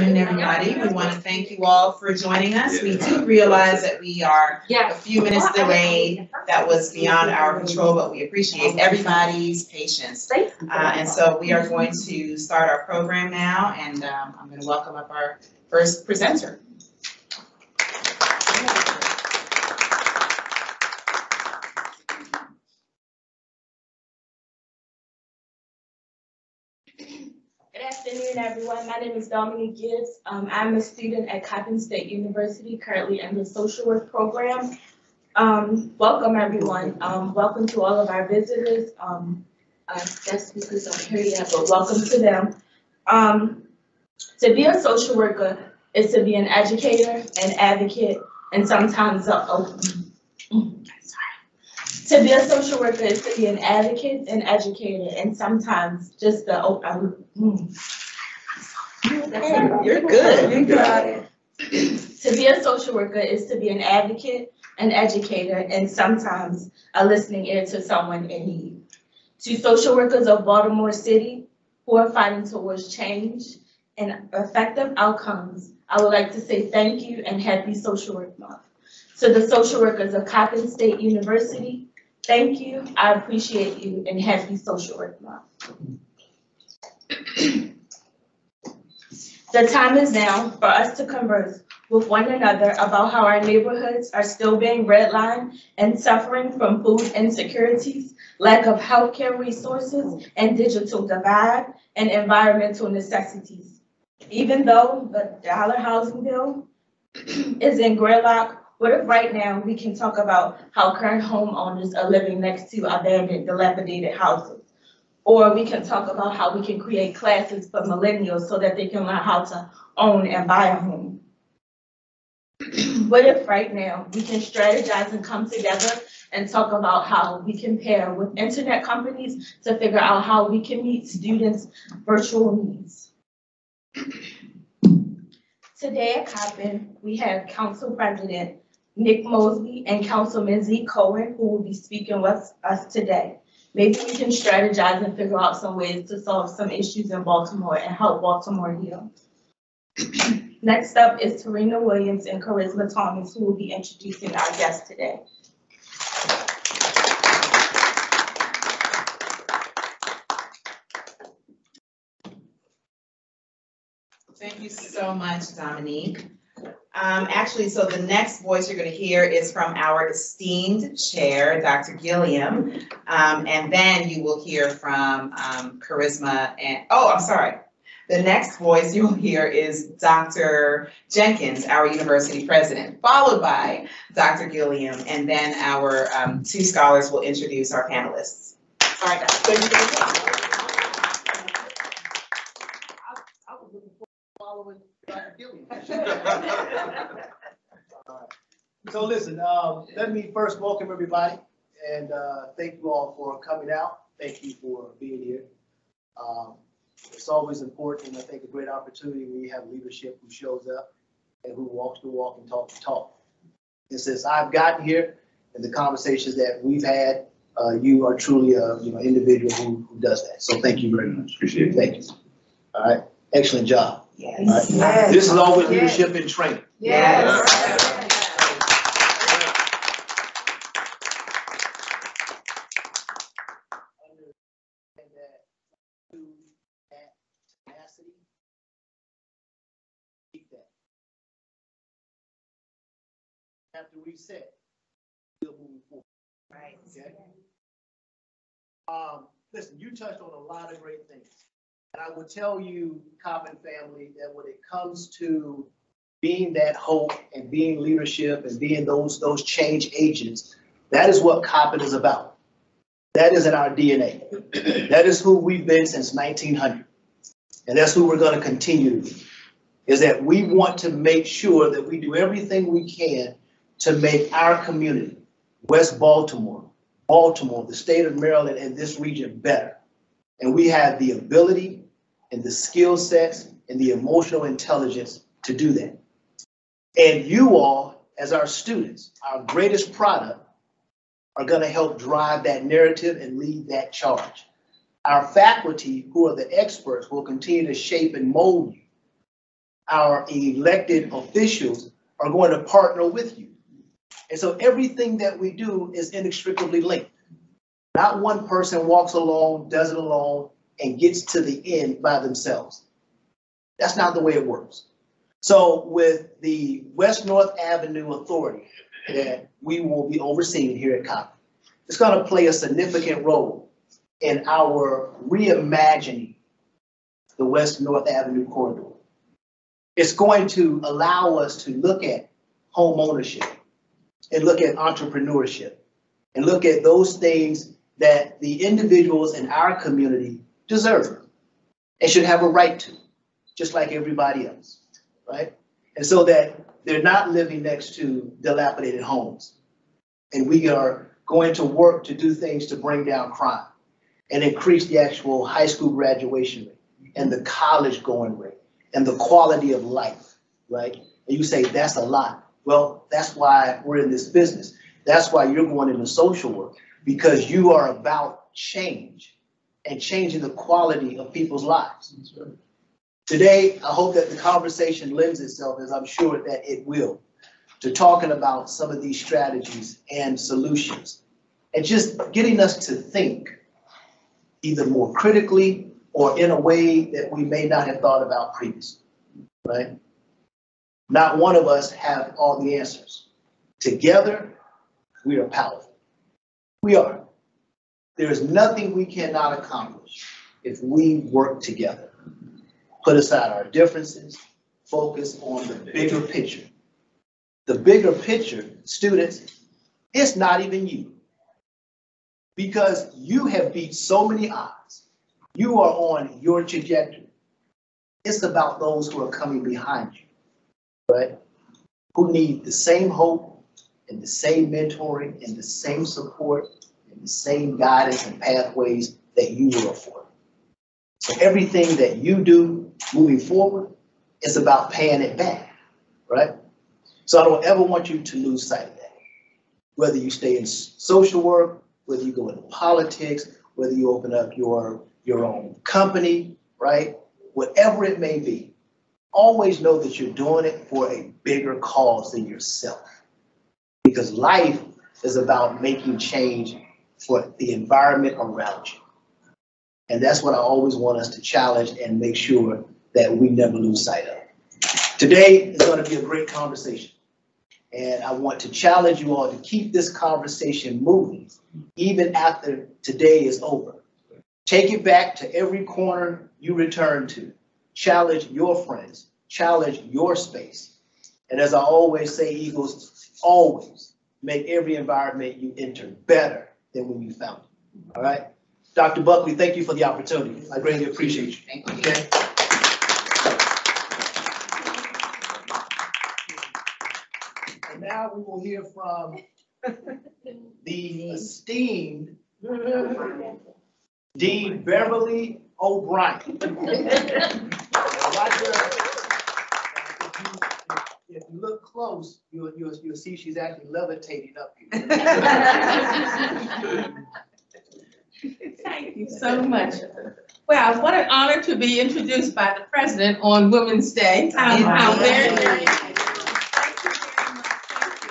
afternoon, everybody. We want to thank you all for joining us. We do realize that we are a few minutes delayed. That was beyond our control, but we appreciate everybody's patience. Uh, and so we are going to start our program now, and, um, I'm gonna welcome up our first presenter. Good afternoon, everyone. My name is Dominique Gibbs. Um, I'm a student at Coppin State University, currently in the social work program. Um, welcome, everyone. Um, welcome to all of our visitors. Um, our guest speakers aren't here yet, but welcome to them. Um, to be a social worker is to be an educator, an advocate, and sometimes a, a. To be a social worker is to be an advocate, an educator, and sometimes just the, oh, um, mm. You're good. You got it. To be a social worker is to be an advocate, an educator, and sometimes a listening ear to someone in need. To social workers of Baltimore City who are fighting towards change and effective outcomes, I would like to say thank you and happy Social Work Month. To the social workers of Coppin State University, thank you, I appreciate you, and happy Social Work Month. The time is now for us to converse with one another about how our neighborhoods are still being redlined and suffering from food insecurities, lack of healthcare resources, and digital divide and environmental necessities. Even though the dollar housing bill is in gridlock, what if right now we can talk about how current homeowners are living next to abandoned, dilapidated houses? Or we can talk about how we can create classes for millennials so that they can learn how to own and buy a home. What if right now we can strategize and come together and talk about how we can pair with internet companies to figure out how we can meet students' virtual needs? Today at Coppin, we have Council President Nick Mosby and Councilman Zeke Cohen, who will be speaking with us today. Maybe we can strategize and figure out some ways to solve some issues in Baltimore and help Baltimore heal. Next up is Tarina Williams and Charisma Thomas, who will be introducing our guest today. Thank you so much, Dominique. Um, actually, so the next voice you're gonna hear is from our esteemed chair, Dr. Gilliam. Um, and then you will hear from, um, Charisma and, oh, I'm sorry. The next voice you'll hear is Dr. Jenkins, our university president, followed by Dr. Gilliam. And then our, um, two scholars will introduce our panelists. Sorry, guys. Thank you very much. I was looking for following Dr. Gilliam. Alright. So listen, um, let me first welcome everybody and, uh, thank you all for coming out. Thank you for being here. Um, it's always important, and I think a great opportunity when you have leadership who shows up and who walks the walk and talks the talk. And since I've gotten here and the conversations that we've had, uh, you are truly a, you know, individual who, who does that. So thank you very much. Appreciate it. Thank you. All right, excellent job. Yes. All right. This is always leadership and training. Yes. And that, to that tenacity, keep that. Have to reset, still moving forward. Right. Okay. Um, listen, you touched on a lot of great things. And I will tell you, Coppin family, that when it comes to being that hope and being leadership and being those, those change agents, that is what Coppin is about. That is in our DNA. That is who we've been since nineteen hundred. And that's who we're gonna continue to be. Is that we want to make sure that we do everything we can to make our community, West Baltimore, Baltimore, the state of Maryland, and this region better. And we have the ability and the skill sets and the emotional intelligence to do that. And you all, as our students, our greatest product, are going to help drive that narrative and lead that charge. Our faculty, who are the experts, will continue to shape and mold you. our elected officials are going to partner with you. And so everything that we do is inextricably linked. Not one person walks alone, does it alone, and gets to the end by themselves. That's not the way it works. So with the West North Avenue Authority that we will be overseeing here at COP, it's gonna play a significant role in our reimagining the West North Avenue corridor. It's going to allow us to look at home ownership and look at entrepreneurship and look at those things that the individuals in our community deserve and should have a right to, just like everybody else, right? And so that they're not living next to dilapidated homes. And we are going to work to do things to bring down crime and increase the actual high school graduation rate and the college going rate and the quality of life, right? And you say, that's a lot. Well, that's why we're in this business. That's why you're going into social work, because you are about change and changing the quality of people's lives. Today, I hope that the conversation lends itself, as I'm sure that it will, to talking about some of these strategies and solutions. And just getting us to think either more critically or in a way that we may not have thought about previously, right? Not one of us have all the answers. Together, we are powerful. We are. There is nothing we cannot accomplish if we work together. Put aside our differences, focus on the bigger picture. The bigger picture, students, it's not even you. Because you have beat so many odds. You are on your trajectory. It's about those who are coming behind you, right? Who need the same hope and the same mentoring and the same support and the same guidance and pathways that you will afford. So everything that you do moving forward is about paying it back, right? So I don't ever want you to lose sight of that. Whether you stay in social work, whether you go into politics, whether you open up your, your own company, right? Whatever it may be, always know that you're doing it for a bigger cause than yourself. Because life is about making change for the environment around you. And that's what I always want us to challenge and make sure that we never lose sight of. Today is going to be a great conversation. And I want to challenge you all to keep this conversation moving even after today is over. Take it back to every corner you return to. Challenge your friends, challenge your space. And as I always say, Eagles, always make every environment you enter better than when you found it. All right? Dr. Buckley, thank you for the opportunity. I greatly appreciate you. Thank you. Okay? And now we will hear from the esteemed Dean Beverly O'Brien. Roger, if you- If you look close, you'll, you'll, you'll see she's actually levitating up here. Thank you so much. Well, what an honor to be introduced by the president on Women's Day. How, how very, very. Thank you very much. Thank you.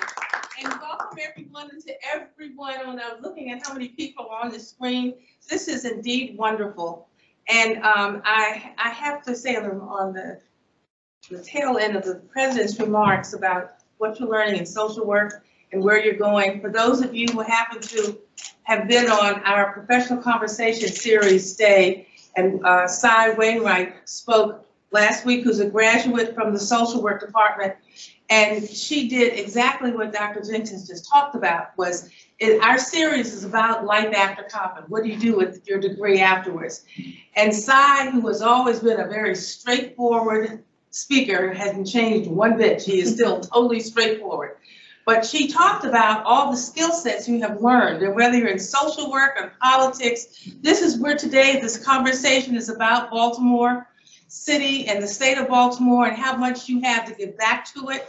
And welcome everyone and to everyone on, I'm looking at how many people are on the screen. This is indeed wonderful. And um, I, I have to say on the, on the, tail end of the president's remarks about what you're learning in social work and where you're going, for those of you who happen to have been on our professional conversation series stay. And uh, Cy Wainwright spoke last week, who's a graduate from the social work department. And she did exactly what Dr. Jenkins just talked about, was in our series is about life after Coppin. What do you do with your degree afterwards? And Cy, who has always been a very straightforward speaker, hasn't changed one bit. She is still totally straightforward. But she talked about all the skill sets you have learned, and whether you're in social work or politics, this is where today this conversation is about Baltimore City and the state of Baltimore and how much you have to give back to it.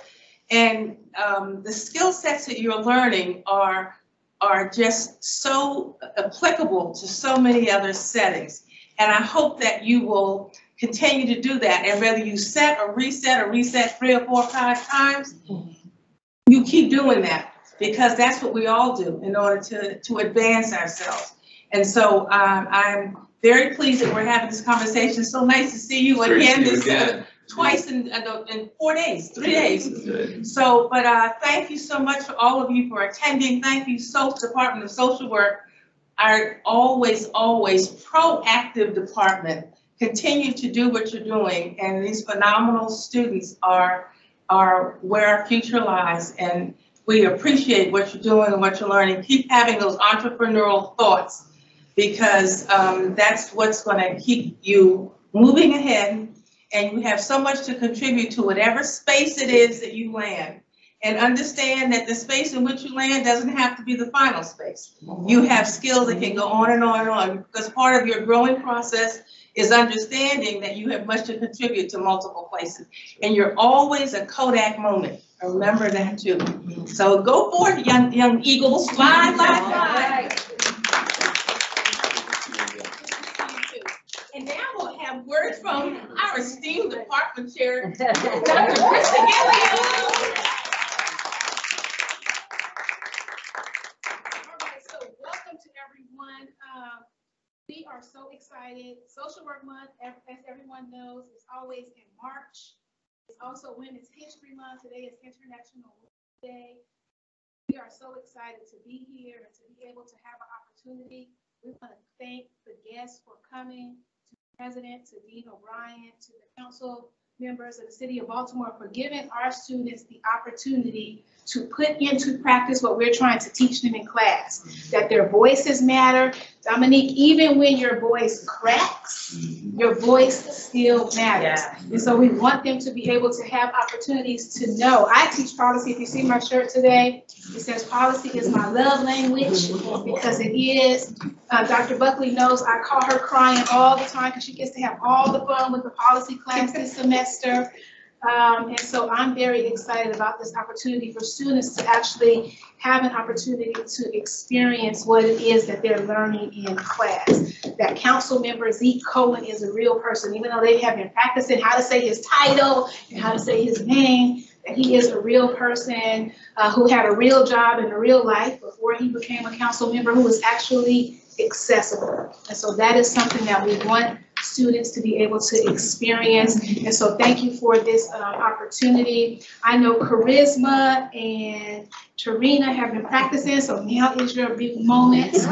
And um, the skill sets that you're learning are, are just so applicable to so many other settings. And I hope that you will continue to do that. And whether you set or reset or reset three or four, or five times, you keep doing that because that's what we all do in order to, to advance ourselves. And so um, I'm very pleased that we're having this conversation. So nice to see you Great again, see you this, uh, twice in, uh, in four days, three days. So, but uh, thank you so much for all of you for attending. Thank you, so Department of Social Work, our always, always proactive department. Continue to do what you're doing, and these phenomenal students are, are where our future lies. And we appreciate what you're doing and what you're learning. Keep having those entrepreneurial thoughts because um, that's what's going to keep you moving ahead and you have so much to contribute to whatever space it is that you land. And understand that the space in which you land doesn't have to be the final space. You have skills that can go on and on and on, because part of your growing process is understanding that you have much to contribute to multiple places. And you're always a Kodak moment. Remember that too. So go forth, young, young eagles, fly, fly, fly. And now we'll have words from our esteemed department chair, Dr. Krista Gilliam. All right, so welcome to everyone. Um, We are so excited. Social Work Month, as everyone knows, is always in March. It's also Women's History Month. Today is International Women's Day. We are so excited to be here and to be able to have an opportunity. We want to thank the guests for coming, to the President, to Dean O'Brien, to the council members of the city of Baltimore for giving our students the opportunity to put into practice what we're trying to teach them in class, that their voices matter. Dominique, even when your voice cracks, your voice still matters. And so we want them to be able to have opportunities to know. I teach policy. If you see my shirt today, it says policy is my love language because it is. Uh, Dr. Buckley knows I call her crying all the time because she gets to have all the fun with the policy class this semester. Um, and so I'm very excited about this opportunity for students to actually have an opportunity to experience what it is that they're learning in class. That council member Zeke Cohen is a real person, even though they have been practicing how to say his title and how to say his name, that he is a real person uh, who had a real job and a real life before he became a council member who was actually accessible. And so that is something that we want students to be able to experience. And so thank you for this uh, opportunity. I know Charisma and Tarina have been practicing, so now is your big moment. And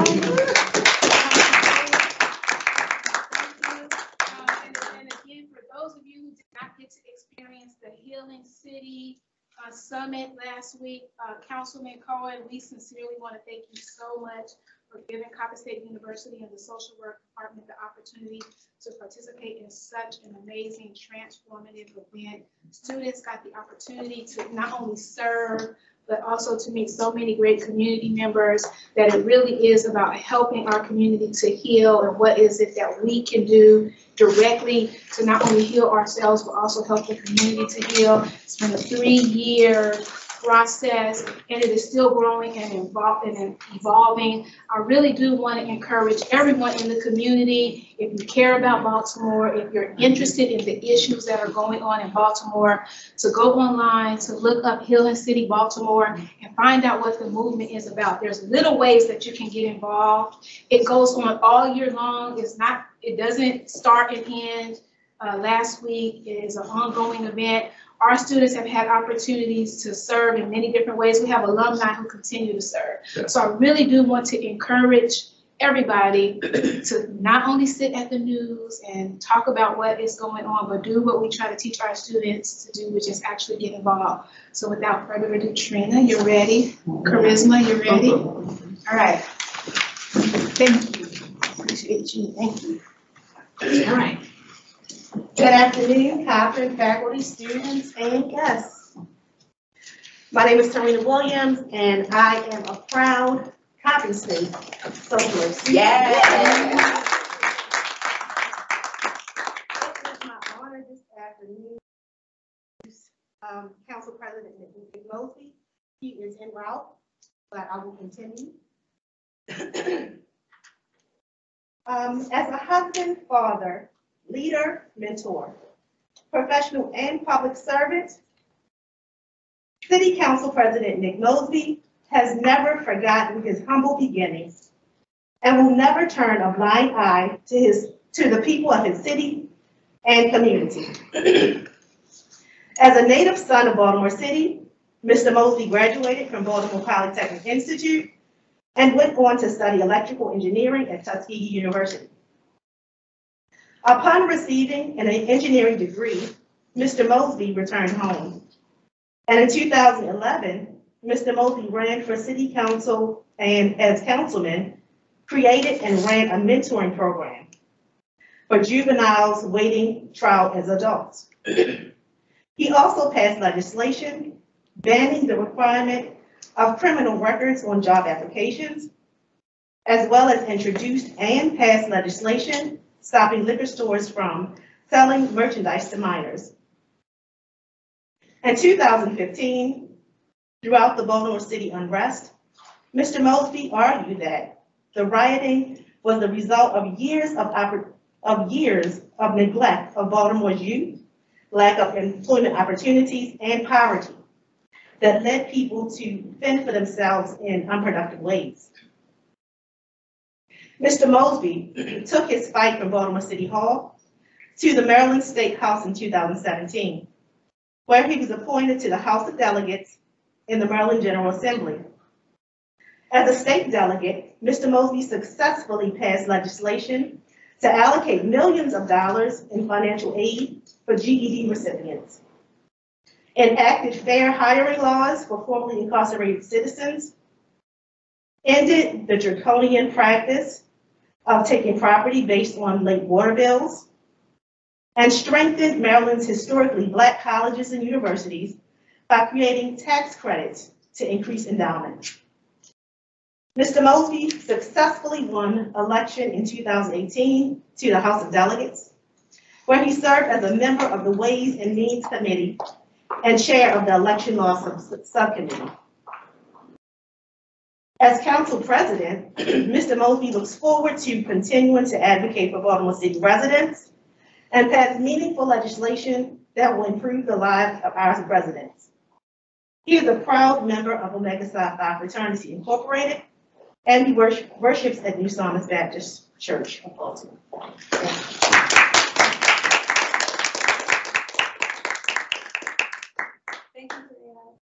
and again, for those of you who did not get to experience the Healing City uh, Summit last week, uh, Councilman Cohen, we sincerely want to thank you so much for giving Coppin State University and the Social Work Department the opportunity to participate in such an amazing transformative event. Students got the opportunity to not only serve, but also to meet so many great community members that it really is about helping our community to heal and what is it that we can do directly to not only heal ourselves, but also help the community to heal. It's been a three-year process and it is still growing and evolving and evolving. I really do want to encourage everyone in the community, if you care about Baltimore, if you're interested in the issues that are going on in Baltimore, to go online, to look up Healing City Baltimore and find out what the movement is about. There's little ways that you can get involved. It goes on all year long. It's not, it doesn't start and end. Uh, last week is an ongoing event. Our students have had opportunities to serve in many different ways. We have alumni who continue to serve. Yeah. So I really do want to encourage everybody to not only sit at the news and talk about what is going on, but do what we try to teach our students to do, which is actually get involved. So without further ado, Trina, you're ready. Charisma, you're ready. All right. Thank you. Appreciate you. Thank you. All right. Good afternoon, Coppin faculty, students, and guests. My name is Serena Williams, and I am a proud Coppin State social work student. Yeah. It is my honor this afternoon to um, Council President Nick Mosby. He is en route, but I will continue. Um, As a husband, father, leader, mentor, professional and public servant. City Council President Nick Mosby has never forgotten his humble beginnings and will never turn a blind eye to his, to the people of his city and community. As a native son of Baltimore City, Mr. Mosby graduated from Baltimore Polytechnic Institute and went on to study electrical engineering at Tuskegee University. Upon receiving an engineering degree, Mr. Mosby returned home. And in 2011, Mr. Mosby ran for city council and as councilman, created and ran a mentoring program for juveniles waiting trial as adults. He also passed legislation banning the requirement of criminal records on job applications, as well as introduced and passed legislation stopping liquor stores from selling merchandise to minors. In 2015, throughout the Baltimore City unrest, Mr. Mosby argued that the rioting was the result of years of, of years of neglect of Baltimore's youth, lack of employment opportunities, and poverty that led people to fend for themselves in unproductive ways. Mr. Mosby took his fight from Baltimore City Hall to the Maryland State House in 2017, where he was appointed to the House of Delegates in the Maryland General Assembly. As a state delegate, Mr. Mosby successfully passed legislation to allocate millions of dollars in financial aid for GED recipients, enacted fair hiring laws for formerly incarcerated citizens, ended the draconian practice of taking property based on late water bills, and strengthened Maryland's historically black colleges and universities by creating tax credits to increase endowment. Mr. Mosby successfully won election in 2018 to the House of Delegates, where he served as a member of the Ways and Means Committee and chair of the Election Law Sub- Subcommittee. As council president, Mr. Mosby looks forward to continuing to advocate for Baltimore City residents and pass meaningful legislation that will improve the lives of our residents. He is a proud member of Omega Psi Phi Fraternity Incorporated, and he worship- worships at New Psalmist Baptist Church of Baltimore. Thank you.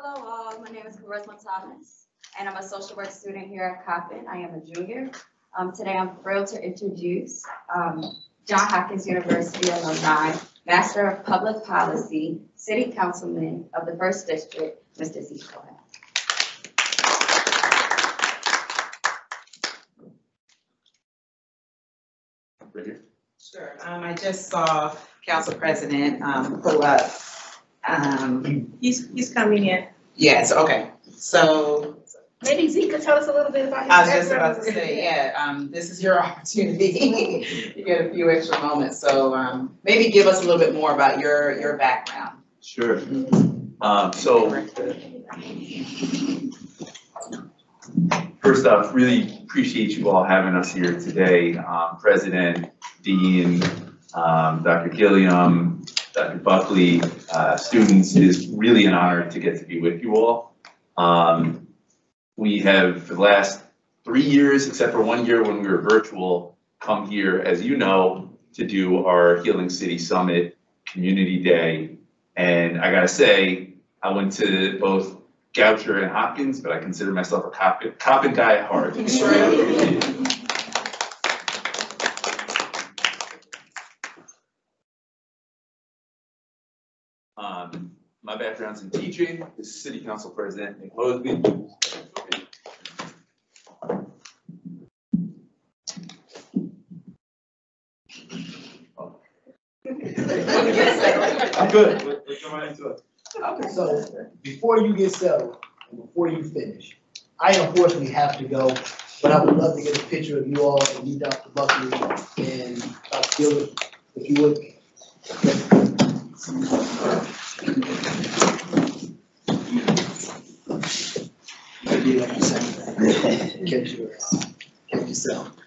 Hello, all. My name is Charisma Thomas, and I'm a social work student here at Coppin. I am a junior. Um, today, I'm thrilled to introduce um, John Hopkins University alumni, Master of Public Policy, City Councilman of the First District, Mr. Zeke Cohen. Right here. Sure, um, I just saw Council President, um, pull up. Um, He's, he's coming in. yes, okay, so Maybe Zeke could tell us a little bit about his I was just about to say, yeah, um, this is your opportunity. You get a few extra moments, so, um, maybe give us a little bit more about your, your background. Sure. Um, so first off, really appreciate you all having us here today. Um, President, Dean, um, Dr. Gilliam, Dr. Buckley, uh, students, it is really an honor to get to be with you all. Um, we have, for the last three years, except for one year when we were virtual, come here, as you know, to do our Healing City Summit Community Day. And I gotta say, I went to both Goucher and Hopkins, but I consider myself a Coppin, Coppin guy at heart. So I appreciate. Um, my background's in teaching, this is City Council President Nick Mosby. I'm good, it. So before you get settled, and before you finish, I unfortunately have to go, but I would love to get a picture of you all, and you, Dr. Buckley, and Dr. Gilbert, if you would. Maybe like a second, catch your, catch yourself.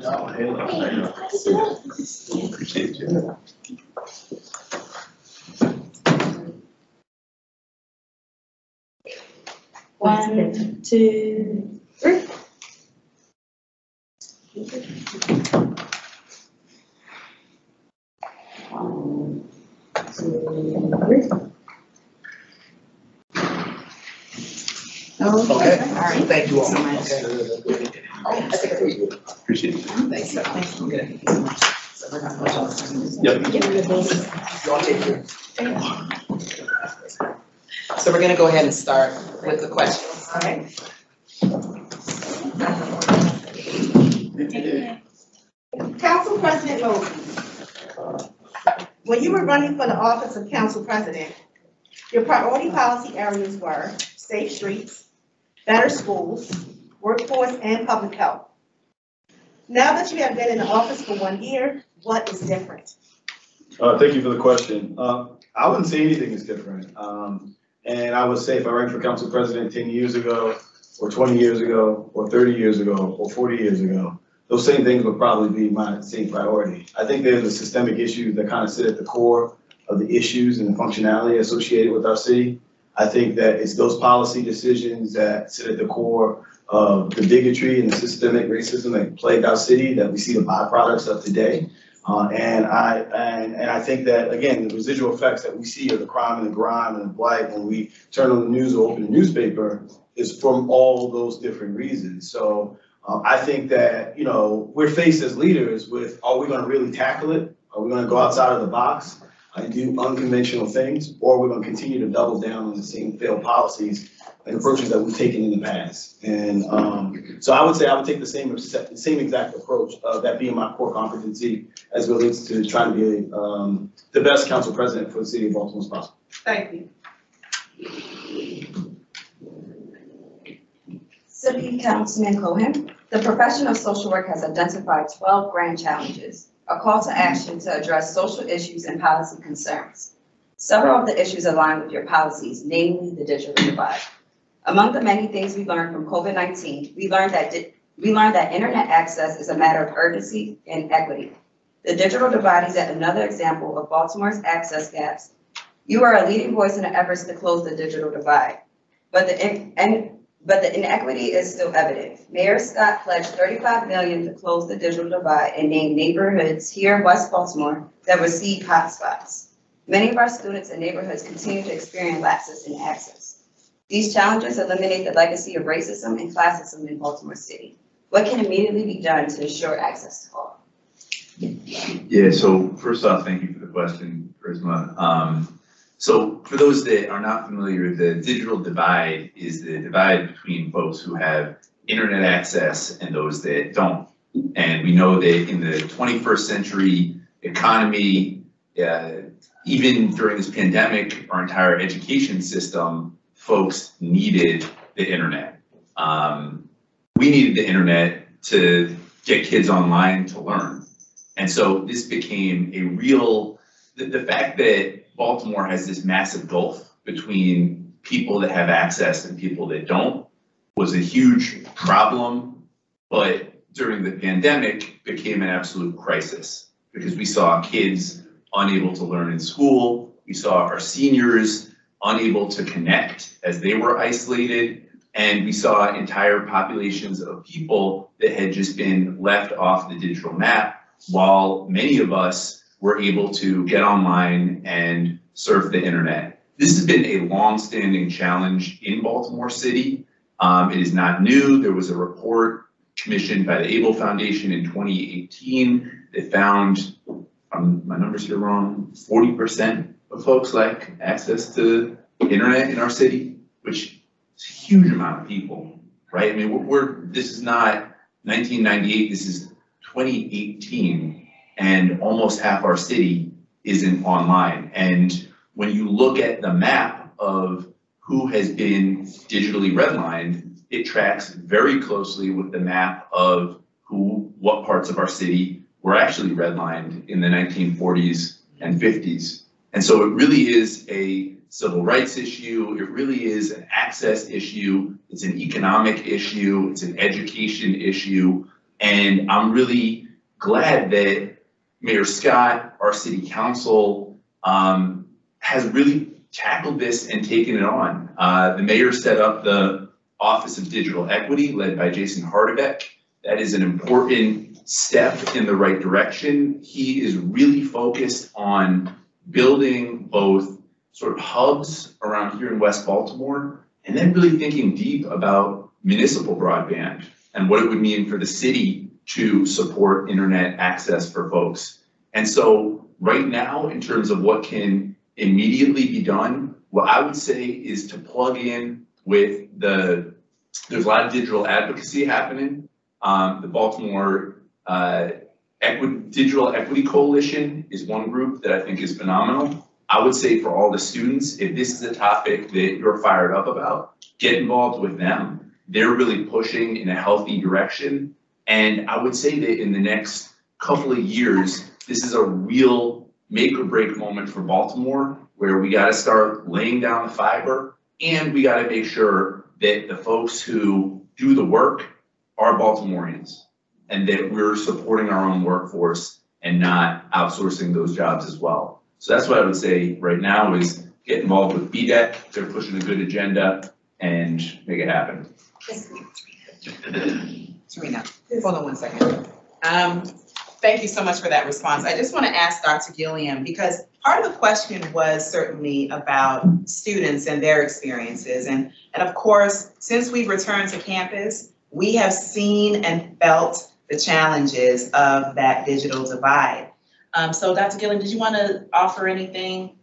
You. One, two, three. One, two, three. Okay. All right, Thank you all. so much. Appreciate you. Thanks, so, thanks, I'm good. So we're gonna push all this. Yep. Y'all take care. So we're gonna go ahead and start with the questions. All right. Council President Mosby. When you were running for the office of council president, your priority policy areas were safe streets, better schools, workforce, and public health. Now that you have been in the office for one year, what is different? Uh, thank you for the question. Uh, I wouldn't say anything is different. Um, and I would say if I ran for council president ten years ago, or twenty years ago, or thirty years ago, or forty years ago, those same things would probably be my same priority. I think there's a systemic issue that kind of sit at the core of the issues and the functionality associated with our city. I think that it's those policy decisions that sit at the core of the bigotry and the systemic racism that plagued our city that we see the byproducts of today. Uh, and I, and, and I think that, again, the residual effects that we see of the crime and the grime and the blight when we turn on the news or open the newspaper is from all those different reasons. So, uh, I think that, you know, we're faced as leaders with, are we gonna really tackle it? Are we gonna go outside of the box and do unconventional things? Or we're gonna continue to double down on the same failed policies and approaches that we've taken in the past? And, um, so I would say I would take the same, the same exact approach, uh, that being my core competency as it relates to trying to be, um, the best council president for the city of Baltimore as possible. Thank you. City Councilman Cohen, the profession of social work has identified twelve grand challenges, a call to action to address social issues and policy concerns. Several of the issues align with your policies, namely the digital divide. Among the many things we learned from COVID-19, we learned that, we learned that internet access is a matter of urgency and equity. The digital divide is yet another example of Baltimore's access gaps. You are a leading voice in the efforts to close the digital divide. But the, and but the inequity is still evident. Mayor Scott pledged thirty-five million to close the digital divide and name neighborhoods here in West Baltimore that receive hotspots. Many of our students and neighborhoods continue to experience lapses in access. These challenges eliminate the legacy of racism and classism in Baltimore City. What can immediately be done to ensure access to all? Yeah, so first off, thank you for the question, Charisma. Um, so for those that are not familiar, the digital divide is the divide between folks who have internet access and those that don't. And we know that in the twenty-first century economy, uh, even during this pandemic, our entire education system, folks needed the internet. Um, we needed the internet to get kids online to learn. And so this became a real, the, the fact that Baltimore has this massive gulf between people that have access and people that don't was a huge problem, but during the pandemic became an absolute crisis because we saw kids unable to learn in school. We saw our seniors unable to connect as they were isolated. And we saw entire populations of people that had just been left off the digital map while many of us were able to get online and surf the internet. This has been a long-standing challenge in Baltimore City. Um, it is not new. There was a report commissioned by the Abell Foundation in 2018 that found, um, my numbers here wrong, 40% of folks lack access to internet in our city, which is a huge amount of people, right? I mean, we're, we're this is not 1998, this is 2018, and almost half our city isn't online. And when you look at the map of who has been digitally redlined, it tracks very closely with the map of who, what parts of our city were actually redlined in the 1940s and 50s. And so it really is a civil rights issue. It really is an access issue. It's an economic issue. It's an education issue. And I'm really glad that Mayor Scott, our city council, um, has really tackled this and taken it on. Uh, the mayor set up the Office of Digital Equity led by Jason Hardebeck. That is an important step in the right direction. He is really focused on building both sort of hubs around here in West Baltimore and then really thinking deep about municipal broadband and what it would mean for the city to support internet access for folks. And so right now, in terms of what can immediately be done, what I would say is to plug in with the, there's a lot of digital advocacy happening. Um, the Baltimore, uh, Digital Equity Coalition is one group that I think is phenomenal. I would say for all the students, if this is a topic that you're fired up about, get involved with them. They're really pushing in a healthy direction. And I would say that in the next couple of years, this is a real make or break moment for Baltimore where we gotta start laying down the fiber and we gotta make sure that the folks who do the work are Baltimoreans and that we're supporting our own workforce and not outsourcing those jobs as well. So that's what I would say right now is get involved with BDEC, they're pushing a good agenda and make it happen. Serena, hold on one second. Um, thank you so much for that response. I just want to ask Dr. Gilliam, because part of the question was certainly about students and their experiences. And, and of course, since we've returned to campus, we have seen and felt the challenges of that digital divide. Um, so Dr. Gilliam, did you want to offer anything?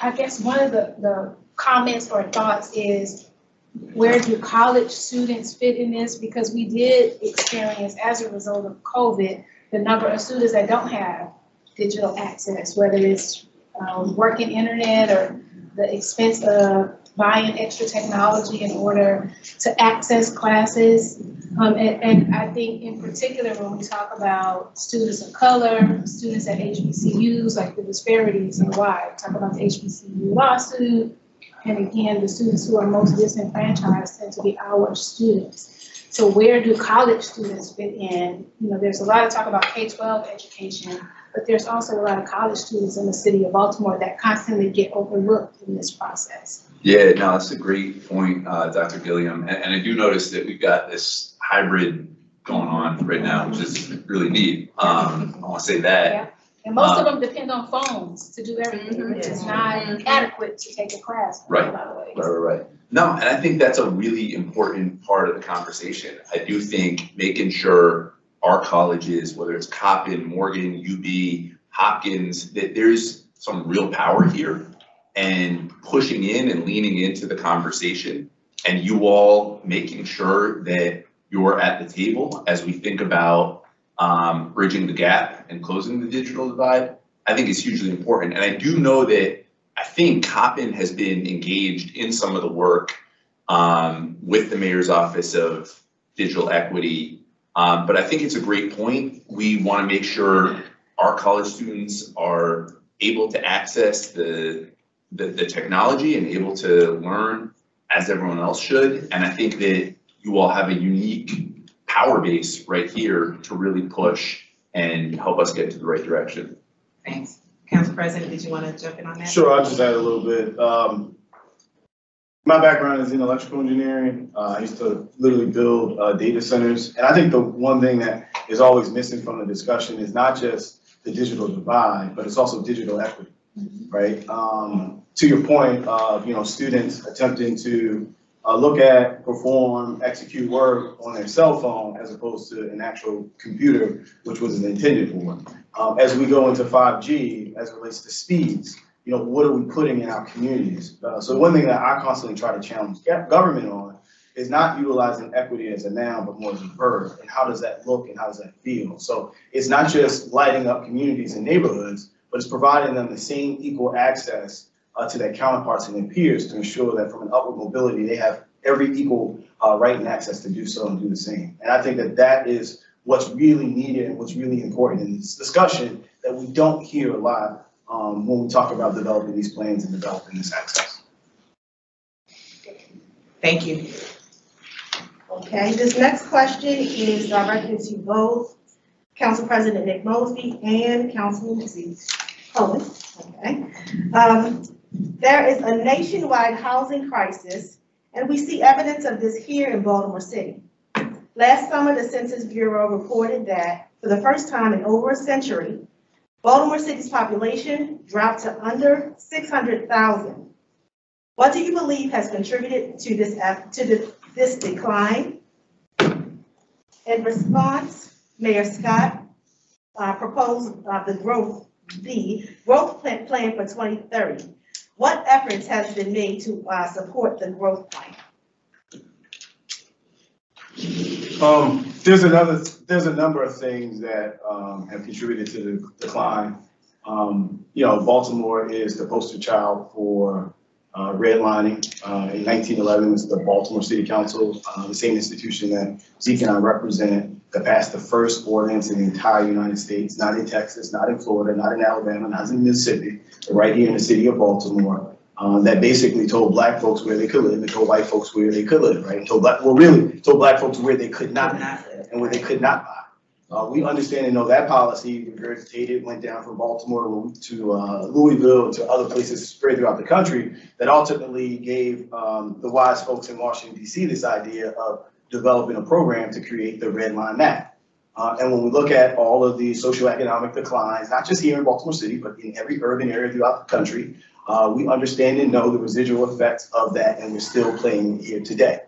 I guess one of the, the comments or thoughts is, where do college students fit in this? Because we did experience, as a result of COVID, the number of students that don't have digital access, whether it's um, working internet or the expense of buying extra technology in order to access classes. Um, and, and I think in particular, when we talk about students of color, students at HBCUs, like the disparities are wide. Talk about the HBCU lawsuit, and again, the students who are most disenfranchised tend to be our students. So where do college students fit in? You know, there's a lot of talk about K-12 education, but there's also a lot of college students in the city of Baltimore that constantly get overlooked in this process. Yeah, no, that's a great point, uh, Dr. Gilliam. And, and I do notice that we've got this hybrid going on right now, which is really neat. Um, I want to say that. And most of uh, them depend on phones to do everything, mm-hmm. which is not mm-hmm. adequate to take a class in a lot of ways. Right, right, right. No, and I think that's a really important part of the conversation. I do think making sure our colleges, whether it's Coppin, Morgan, UB, Hopkins, that there's some real power here and pushing in and leaning into the conversation and you all making sure that you're at the table as we think about um, bridging the gap and closing the digital divide, I think is hugely important. And I do know that I think Coppin has been engaged in some of the work um, with the mayor's office of digital equity. Um, but I think it's a great point. We want to make sure our college students are able to access the, the, the technology and able to learn as everyone else should. And I think that you all have a unique power base right here to really push and help us get to the right direction. Thanks. Council President, did you want to jump in on that? Sure, I'll just add a little bit. Um, my background is in electrical engineering. Uh, I used to literally build, uh, data centers. And I think the one thing that is always missing from the discussion is not just the digital divide, but it's also digital equity, right? Um, to your point of, you know, students attempting to, uh, look at, perform, execute work on their cell phone as opposed to an actual computer, which was intended for. Um, as we go into five G, as it relates to speeds, you know, what are we putting in our communities? Uh, so one thing that I constantly try to challenge government on is not utilizing equity as a noun, but more as a verb. And how does that look and how does that feel? So it's not just lighting up communities and neighborhoods, but it's providing them the same equal access uh, to their counterparts and their peers to ensure that from an upward mobility, they have every equal uh, right and access to do so and do the same. And I think that that is what's really needed and what's really important in this discussion that we don't hear a lot um, when we talk about developing these plans and developing this access. Thank you. Okay, this next question is directed to both Council President Nick Mosby, and Councilman Zeke Cohen, okay? Um, there is a nationwide housing crisis, and we see evidence of this here in Baltimore City. Last summer, the Census Bureau reported that for the first time in over a century, Baltimore City's population dropped to under six hundred thousand. What do you believe has contributed to this, to the- this decline? In response, Mayor Scott uh, proposed uh, the growth, the growth plan plan for 2030. What efforts has been made to uh, support the growth plan? Um, there's another, there's a number of things that, um, have contributed to the decline. Um, you know, Baltimore is the poster child for, uh, redlining. Uh, in nineteen eleven, it was the Baltimore City Council, uh, the same institution that Zeke and I represent, that passed the first ordinance in the entire United States, not in Texas, not in Florida, not in Alabama, not in Mississippi, but right here in the city of Baltimore, uh, that basically told black folks where they could live and told white folks where they could live, right? And Told black, well, really, told black folks where they could not live and where they could not buy. Uh, we understand and know that policy regurgitated, went down from Baltimore to, uh, Louisville, to other places spread throughout the country, that ultimately gave, um, the wise folks in Washington DC this idea of developing a program to create the red line map. Uh, and when we look at all of the socioeconomic declines, not just here in Baltimore City, but in every urban area throughout the country, uh, we understand and know the residual effects of that, and we're still playing here today.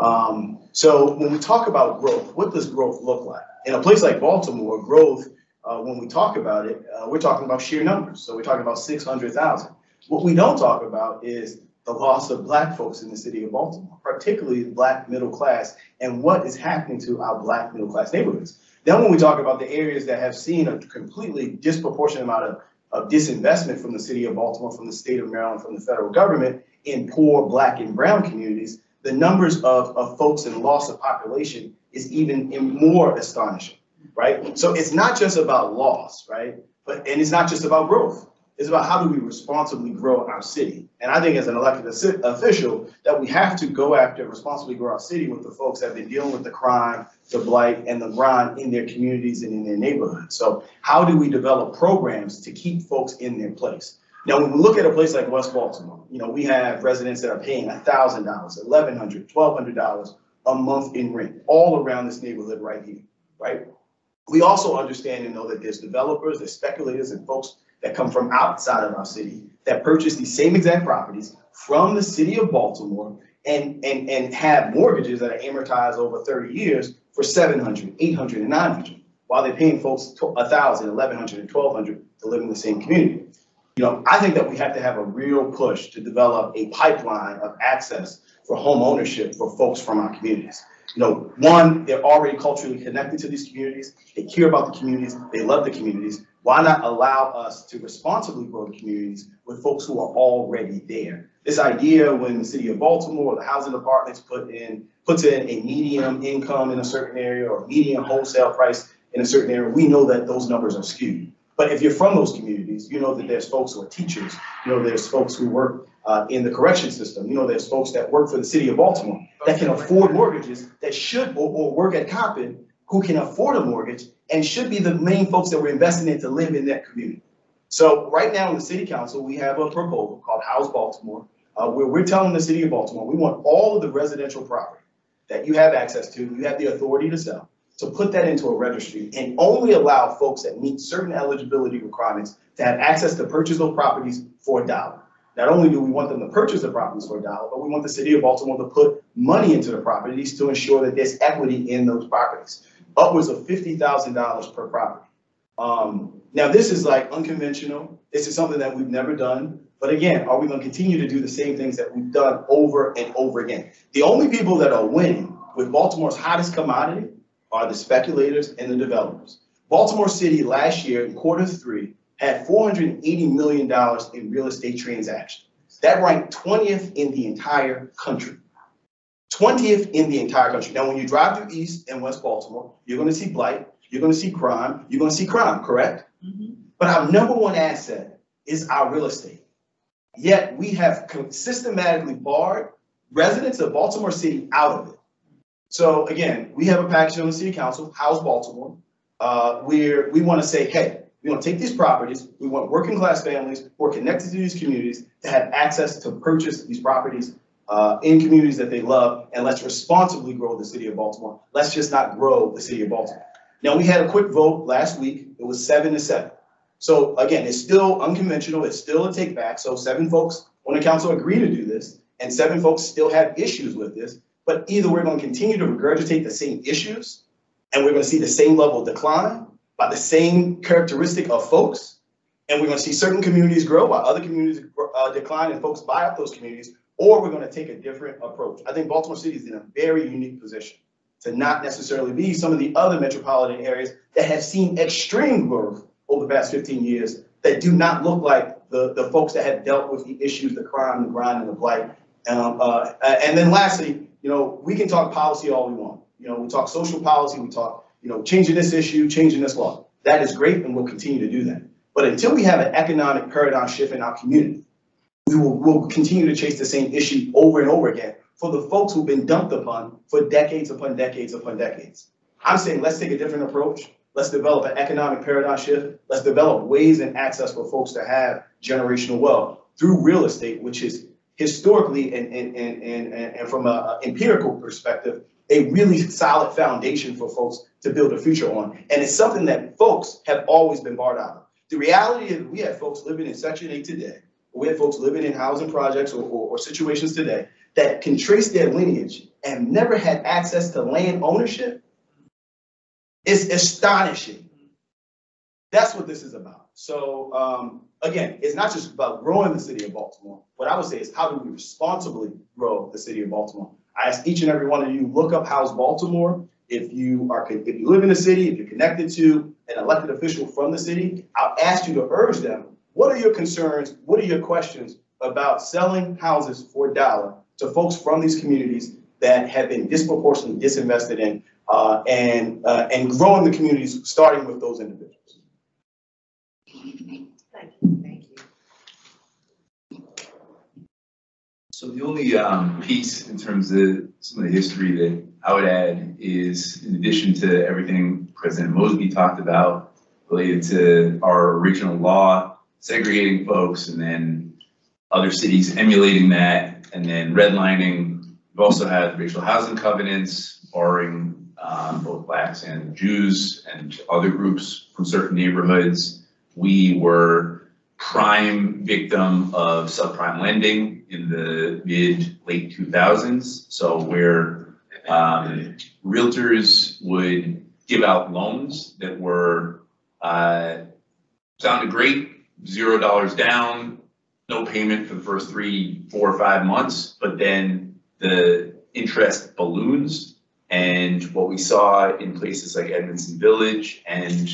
Um, so when we talk about growth, what does growth look like? In a place like Baltimore, growth, uh, when we talk about it, uh, we're talking about sheer numbers. So we're talking about six hundred thousand. What we don't talk about is the loss of black folks in the city of Baltimore, particularly the black middle class, and what is happening to our black middle class neighborhoods. Then when we talk about the areas that have seen a completely disproportionate amount of, of disinvestment from the city of Baltimore, from the state of Maryland, from the federal government in poor black and brown communities, the numbers of, of folks and loss of population is even more astonishing, right? So it's not just about loss, right? But, and it's not just about growth. It's about how do we responsibly grow our city? And I think as an elected official, that we have to go after responsibly grow our city with the folks that have been dealing with the crime, the blight, and the grind in their communities and in their neighborhoods. So how do we develop programs to keep folks in their place? Now, when we look at a place like West Baltimore, you know, we have residents that are paying thousand dollars, eleven hundred, twelve hundred dollars a month in rent, all around this neighborhood right here, right? We also understand and know that there's developers, there's speculators and folks that come from outside of our city that purchase these same exact properties from the city of Baltimore and, and, and have mortgages that are amortized over thirty years for 700, 800, and 900, while they're paying folks a thousand, eleven hundred, and twelve hundred to live in the same community. You know, I think that we have to have a real push to develop a pipeline of access for home ownership for folks from our communities. You know, one, they're already culturally connected to these communities. They care about the communities. They love the communities. Why not allow us to responsibly grow communities with folks who are already there? This idea when the city of Baltimore, or the housing departments put in, puts in a medium income in a certain area or medium wholesale price in a certain area, we know that those numbers are skewed. But if you're from those communities, you know that there's folks who are teachers, you know there's folks who work uh, in the correction system, you know there's folks that work for the city of Baltimore that can afford mortgages that should, or, or work at Coppin, who can afford a mortgage and should be the main folks that we're investing in to live in that community. So right now in the city council, we have a proposal called House Baltimore, uh, where we're telling the city of Baltimore, we want all of the residential property that you have access to, you have the authority to sell, to put that into a registry and only allow folks that meet certain eligibility requirements to have access to purchase those properties for a dollar. Not only do we want them to purchase the properties for a dollar, but we want the city of Baltimore to put money into the properties to ensure that there's equity in those properties, upwards of fifty thousand dollars per property. Um, now, this is like unconventional. This is something that we've never done. But again, are we gonna continue to do the same things that we've done over and over again? The only people that are winning with Baltimore's hottest commodity are the speculators and the developers. Baltimore City last year in quarter three had four hundred and eighty million dollars in real estate transactions. That ranked twentieth in the entire country. Twentieth in the entire country. Now, when you drive through East and West Baltimore, you're gonna see blight, you're gonna see crime, you're gonna see crime, correct? But our number one asset is our real estate. Yet we have systematically barred residents of Baltimore City out of it. So again, we have a package on the city council, House Baltimore. uh, where we want to say, hey, we want to take these properties, we want working class families who are connected to these communities to have access to purchase these properties uh, in communities that they love, and let's responsibly grow the city of Baltimore. Let's just not grow the city of Baltimore. Now, we had a quick vote last week. It was seven to seven. So again, it's still unconventional. It's still a take back. So seven folks on the council agree to do this, and seven folks still have issues with this. But either we're going to continue to regurgitate the same issues, and we're going to see the same level of decline by the same characteristic of folks, and we're going to see certain communities grow while other communities uh, decline and folks buy up those communities, or we're going to take a different approach. I think Baltimore City is in a very unique position to not necessarily be some of the other metropolitan areas that have seen extreme growth over the past 15 years that do not look like the, the folks that have dealt with the issues, the crime, the grind, and the blight. Um, uh, and then lastly, you know, we can talk policy all we want. You know, we talk social policy, we talk, you know, changing this issue, changing this law. That is great, and we'll continue to do that. But until we have an economic paradigm shift in our community, we will will continue to chase the same issue over and over again for the folks who've been dumped upon for decades upon decades upon decades. I'm saying let's take a different approach. Let's develop an economic paradigm shift. Let's develop ways and access for folks to have generational wealth through real estate, which is historically and, and, and, and, and from an empirical perspective, a really solid foundation for folks to build a future on. And it's something that folks have always been barred out of. The reality is we have folks living in Section 8 today, we have folks living in housing projects or, or, or situations today that can trace their lineage and never had access to land ownership. It's astonishing. That's what this is about. So um, again, it's not just about growing the city of Baltimore. What I would say is how do we responsibly grow the city of Baltimore? I ask each and every one of you, look up House Baltimore. If you are, if you live in the city, if you're connected to an elected official from the city, I'll ask you to urge them, what are your concerns? What are your questions about selling houses for a dollar to folks from these communities that have been disproportionately disinvested in uh, and, uh, and growing the communities, starting with those individuals. Thank you, thank you. So the only um, piece in terms of some of the history that I would add is, in addition to everything President Mosby talked about related to our original law segregating folks and then other cities emulating that and then redlining. We've also had racial housing covenants barring um, both blacks and Jews and other groups from certain neighborhoods. We were prime victim of subprime lending in the mid, late two thousands. So where um, realtors would give out loans that were, uh, sounded great, zero dollars down, no payment for the first three, four, or five months, but then the interest balloons. And what we saw in places like Edmondson Village and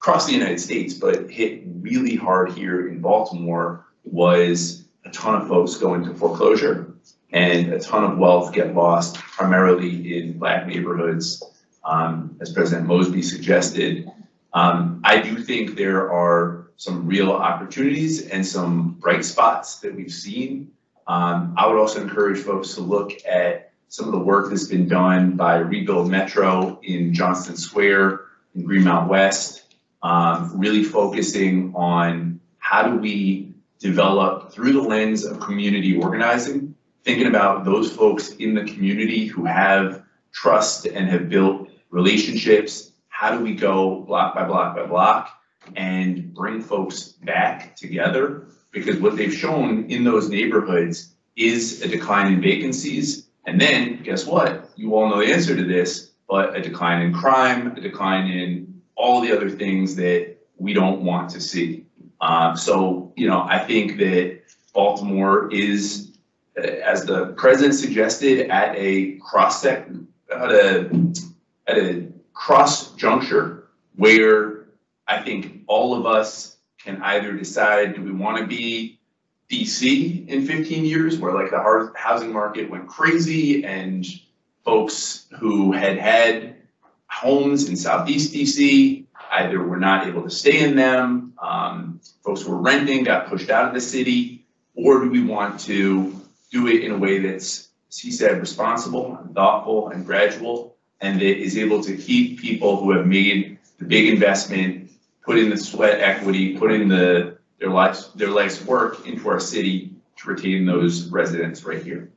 across the United States, but hit really hard here in Baltimore was a ton of folks go into foreclosure and a ton of wealth get lost primarily in black neighborhoods. Um, as President Mosby suggested, um, I do think there are some real opportunities and some bright spots that we've seen. Um, I would also encourage folks to look at some of the work that's been done by Rebuild Metro in Johnston Square in Greenmount West, um, really focusing on how do we develop through the lens of community organizing, thinking about those folks in the community who have trust and have built relationships. How do we go block by block by block and bring folks back together? Because what they've shown in those neighborhoods is a decline in vacancies. And then, guess what? You all know the answer to this, but a decline in crime, a decline in all the other things that we don't want to see. Um, so, you know, I think that Baltimore is, uh, as the president suggested, at a cross at a, at a cross juncture where I think all of us can either decide, do we want to be DC in 15 years, where like the housing market went crazy and folks who had had homes in Southeast DC either were not able to stay in them, um, folks who were renting got pushed out of the city, or do we want to do it in a way that's, as he said, responsible and thoughtful and gradual, and that is able to keep people who have made the the big investment, put in the sweat equity, put in the, their lives, their life's work into our city to retain those residents right here.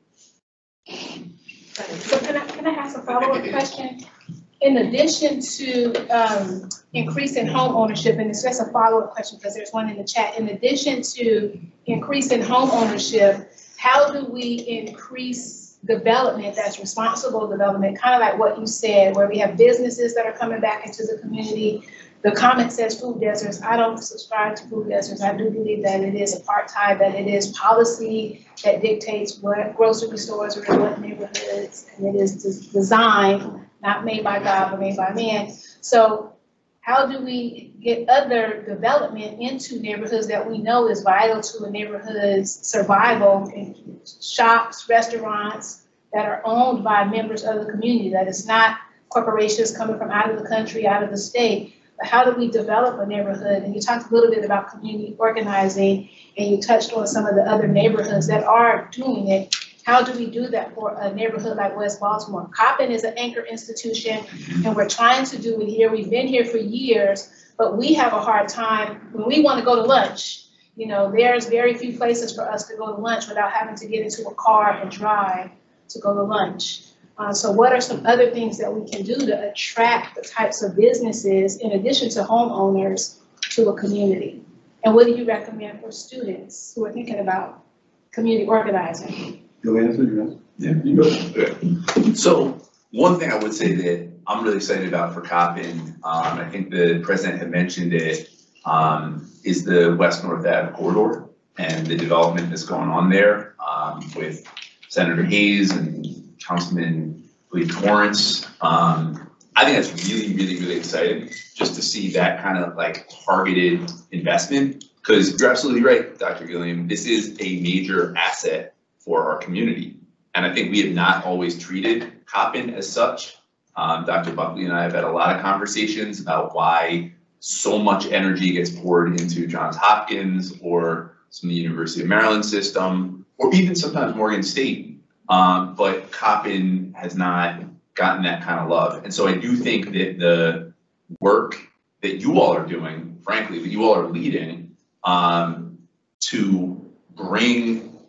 So can I, can I ask a follow-up question? In addition to, um, increasing home ownership, and it's just a follow-up question because there's one in the chat. In addition to increasing home ownership, how do we increase development that's responsible development? Kind of like what you said, where we have businesses that are coming back into the community. The comment says food deserts. I don't subscribe to food deserts. I do believe that it is apartheid, that it is policy that dictates what grocery stores are in what neighborhoods, and it is des- designed, not made by God, but made by man. So how do we get other development into neighborhoods that we know is vital to a neighborhood's survival? Shops, restaurants that are owned by members of the community, that it's not corporations coming from out of the country, out of the state. How do we develop a neighborhood? And you talked a little bit about community organizing, and you touched on some of the other neighborhoods that are doing it. How do we do that for a neighborhood like West Baltimore? Coppin is an anchor institution, and we're trying to do it here. We've been here for years, but we have a hard time when we want to go to lunch. You know, there's very few places for us to go to lunch without having to get into a car and drive to go to lunch. Uh, so what are some other things that we can do to attract the types of businesses in addition to homeowners to a community? And what do you recommend for students who are thinking about community organizing? You answer, you answer? Yeah. You go. So one thing I would say that I'm really excited about for Coppin, um, I think the president had mentioned it, um, is the West North Ave corridor and the development that's going on there, um, with Senator Hayes and Councilman Lee Torrence. Um, I think that's really, really, really exciting, just to see that kind of like targeted investment. Because you're absolutely right, Dr. Gilliam, this is a major asset for our community. And I think we have not always treated Coppin as such. Um, Dr. Buckley and I have had a lot of conversations about why so much energy gets poured into Johns Hopkins or some of the University of Maryland system, or even sometimes Morgan State. Um, but Coppin has not gotten that kind of love. And so I do think that the work that you all are doing, frankly, that you all are leading, um, to bring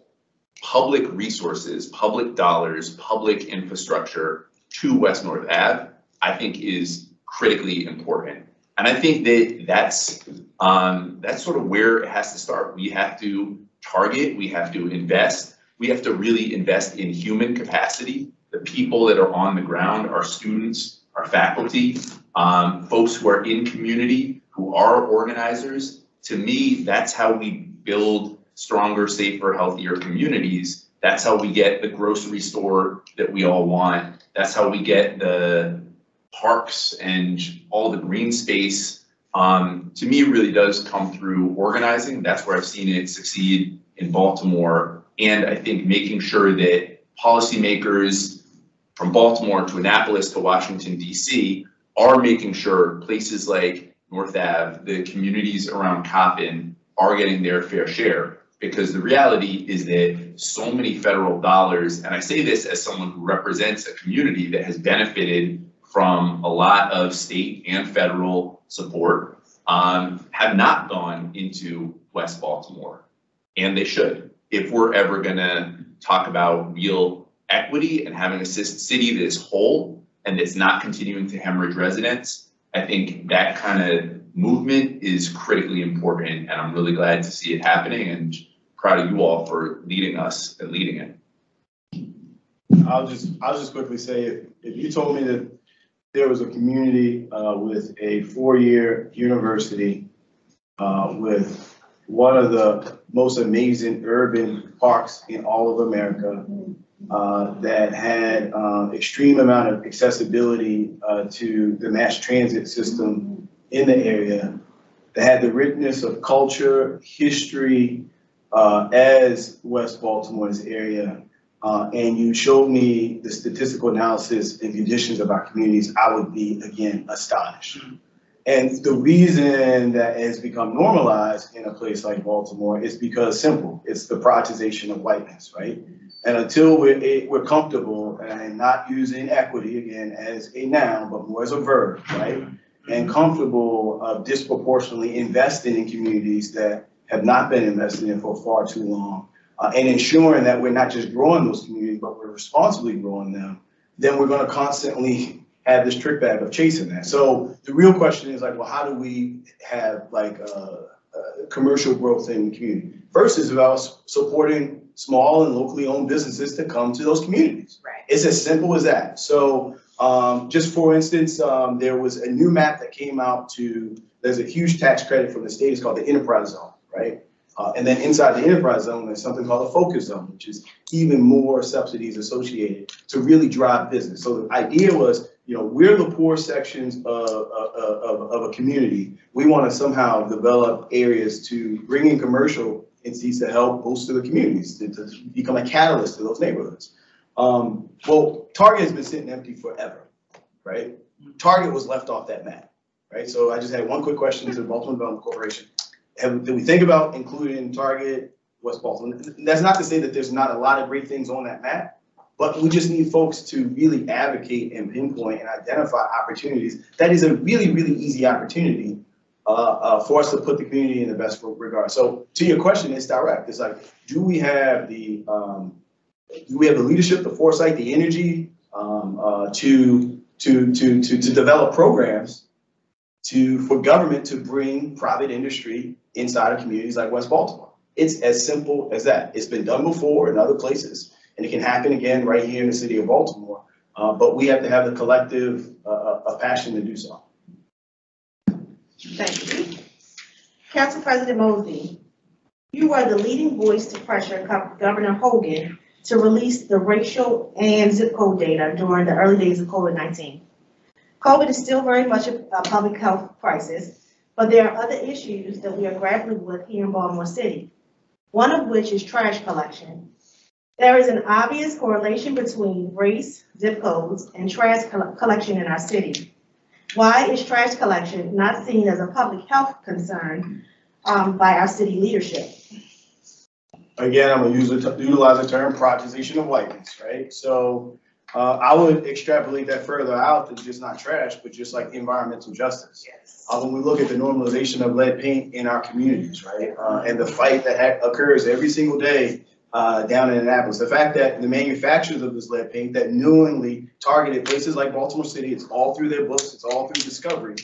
public resources, public dollars, public infrastructure to West North Ave, I think is critically important. And I think that that's, um, that's sort of where it has to start. We have to target, we have to invest, we have to really invest in human capacity. The people that are on the ground, our students, our faculty, um, folks who are in community, who are organizers. To me, that's how we build stronger, safer, healthier communities. That's how we get the grocery store that we all want. That's how we get the parks and all the green space. Um, to me, really does come through organizing. That's where I've seen it succeed in Baltimore. And I think making sure that policymakers from Baltimore to Annapolis to Washington DC are making sure places like North Ave, the communities around Coppin are getting their fair share. Because the reality is that so many federal dollars, and I say this as someone who represents a community that has benefited from a lot of state and federal support, um, have not gone into West Baltimore. And they should, if we're ever gonna talk about real equity and having a city that is whole and that's not continuing to hemorrhage residents. I think that kind of movement is critically important, and I'm really glad to see it happening and proud of you all for leading us and leading it. I'll just, I'll just quickly say, if, if you told me that there was a community, uh, with a four-year university, uh, with one of the most amazing urban parks in all of America, uh, that had, uh, extreme amount of accessibility, uh, to the mass transit system in the area, that had the richness of culture, history, uh, as West Baltimore's area, uh, and you showed me the statistical analysis and conditions of our communities, I would be again astonished. And the reason that has become normalized in a place like Baltimore is because simple, it's the privatization of whiteness, right? And until we're, we're comfortable and not using equity again as a noun, but more as a verb, right? and comfortable of disproportionately investing in communities that have not been invested in for far too long, uh, and ensuring that we're not just growing those communities, but we're responsibly growing them, then we're gonna constantly have this trick bag of chasing that. So the real question is like, well, how do we have like, uh, uh, commercial growth in the community? First is about supporting small and locally owned businesses to come to those communities. Right. It's as simple as that. So, um, just for instance, um, there was a new map that came out to, there's a huge tax credit from the state, it's called the enterprise zone, right? Uh, and then inside the enterprise zone, there's something called a focus zone, which is even more subsidies associated to really drive business. So the idea was, you know, we're the poor sections of, of, of, a community. We want to somehow develop areas to bring in commercial entities to help bolster the communities, to, to become a catalyst to those neighborhoods. Um, well, Target has been sitting empty forever, right? Target was left off that map, right? So I just had one quick question to the Baltimore Development Corporation. Have, did we think about including Target, West Baltimore? That's not to say that there's not a lot of great things on that map, but we just need folks to really advocate and pinpoint and identify opportunities. That is a really, really easy opportunity uh, uh, for us to put the community in the best regard. So to your question, it's direct. It's like, do we have the, um, do we have the leadership, the foresight, the energy, um, uh, to, to, to, to, to develop programs to, for government to bring private industry inside of communities like West Baltimore? It's as simple as that. It's been done before in other places, and it can happen again right here in the city of Baltimore. Uh, but we have to have the collective, uh, uh, uh, passion to do so. Thank you. Council President Mosby, you are the leading voice to pressure Gov- Governor Hogan to release the racial and zip code data during the early days of COVID-19. COVID is still very much a public health crisis, but there are other issues that we are grappling with here in Baltimore City, one of which is trash collection. There is an obvious correlation between race, zip codes, and trash coll- collection in our city. Why is trash collection not seen as a public health concern um, by our city leadership? Again, I'm gonna use, the- utilize the term privatization of whiteness, right? So, uh, I would extrapolate that further out than just not trash, but just like environmental justice. Yes. Uh, when we look at the normalization of lead paint in our communities, right, uh, and the fight that ha- occurs every single day, uh, down in Annapolis, the fact that the manufacturers of this lead paint that knowingly targeted places like Baltimore City, it's all through their books, it's all through discovery.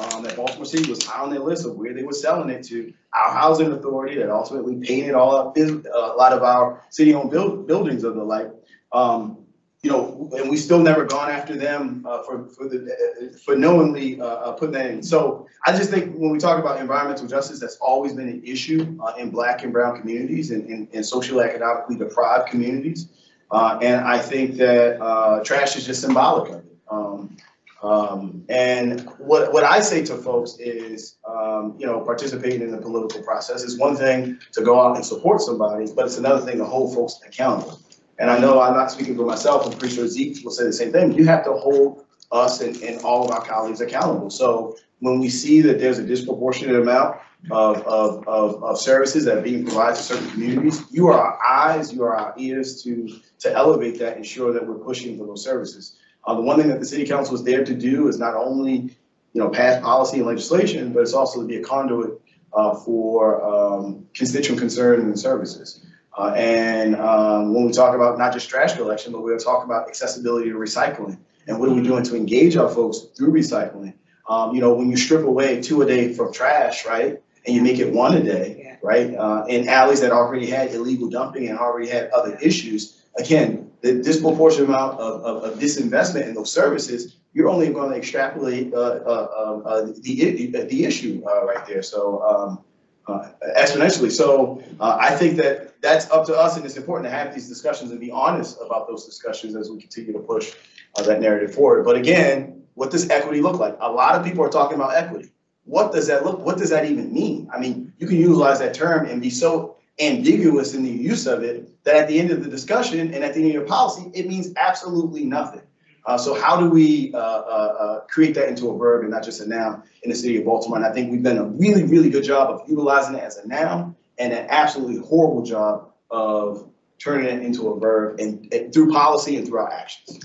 Um, that Baltimore City was high on their list of where they were selling it to our housing authority that ultimately painted all up, bus- a lot of our city-owned buil- buildings of the like. Um, you know, and we still never gone after them, uh, for, for the, for knowingly, uh, uh, putting that in. So I just think when we talk about environmental justice, that's always been an issue, uh, in black and brown communities and, and, and socioeconomically deprived communities. Uh, and I think that, trash is just symbolic of it. Um, um, and what, what I say to folks is, um, you know, participating in the political process is one thing to go out and support somebody, but it's another thing to hold folks accountable. And I know I'm not speaking for myself, I'm pretty sure Zeke will say the same thing. You have to hold us and, and all of our colleagues accountable. So when we see that there's a disproportionate amount of, of, of, of services that are being provided to certain communities, you are our eyes, you are our ears to, to elevate that, and ensure that we're pushing for those services. Uh, the one thing that the city council is there to do is not only, you know, pass policy and legislation, but it's also to be a conduit uh, for um, constituent concern and services. Uh, and um, when we talk about not just trash collection, but we're talking about accessibility to recycling. And what are we doing to engage our folks through recycling? Um, you know, when you strip away two a day from trash, right? And you make it one a day, Yeah. right? Uh, in alleys that already had illegal dumping and already had other issues, again, the disproportionate amount of, of, of disinvestment in those services, you're only going to extrapolate uh, uh, um, uh, the, the, the issue uh, right there. So um, uh, exponentially. So uh, I think that that's up to us, and it's important to have these discussions and be honest about those discussions as we continue to push uh, that narrative forward. But again, what does equity look like? A lot of people are talking about equity. What does that look? What does that even mean? I mean, you can utilize that term and be so ambiguous in the use of it that at the end of the discussion and at the end of your policy, it means absolutely nothing. Uh, so how do we uh, uh, uh, create that into a verb and not just a noun in the city of Baltimore? And I think we've done a really, really good job of utilizing it as a noun and an absolutely horrible job of turning it into a verb and, and through policy and through our actions.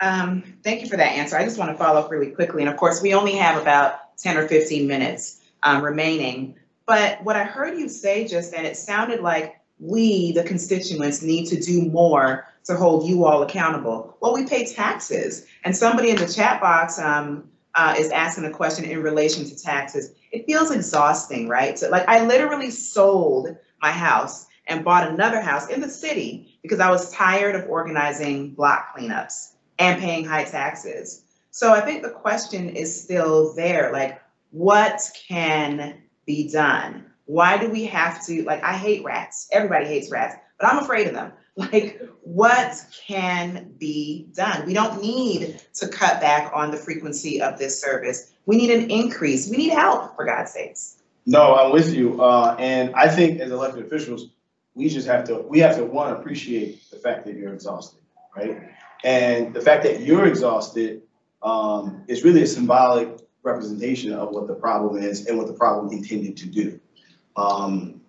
Um, thank you for that answer. I just want to follow up really quickly. And of course, we only have about ten or fifteen minutes um, remaining. But what I heard you say just then, it sounded like we, the constituents, need to do more to hold you all accountable. Well, we pay taxes. And somebody in the chat box um, uh, is asking a question in relation to taxes. It feels exhausting, right? So, like, I literally sold my house and bought another house in the city because I was tired of organizing block cleanups and paying high taxes. So I think the question is still there, like, what can be done? Why do we have to, like, I hate rats, everybody hates rats, but I'm afraid of them. Like, what can be done? We don't need to cut back on the frequency of this service. We need an increase. We need help, for God's sakes. No, I'm with you. Uh, and I think as elected officials, we just have to, we have to, one, appreciate the fact that you're exhausted, right? And the fact that you're exhausted, um, is really a symbolic representation of what the problem is and what the problem intended to do. Um,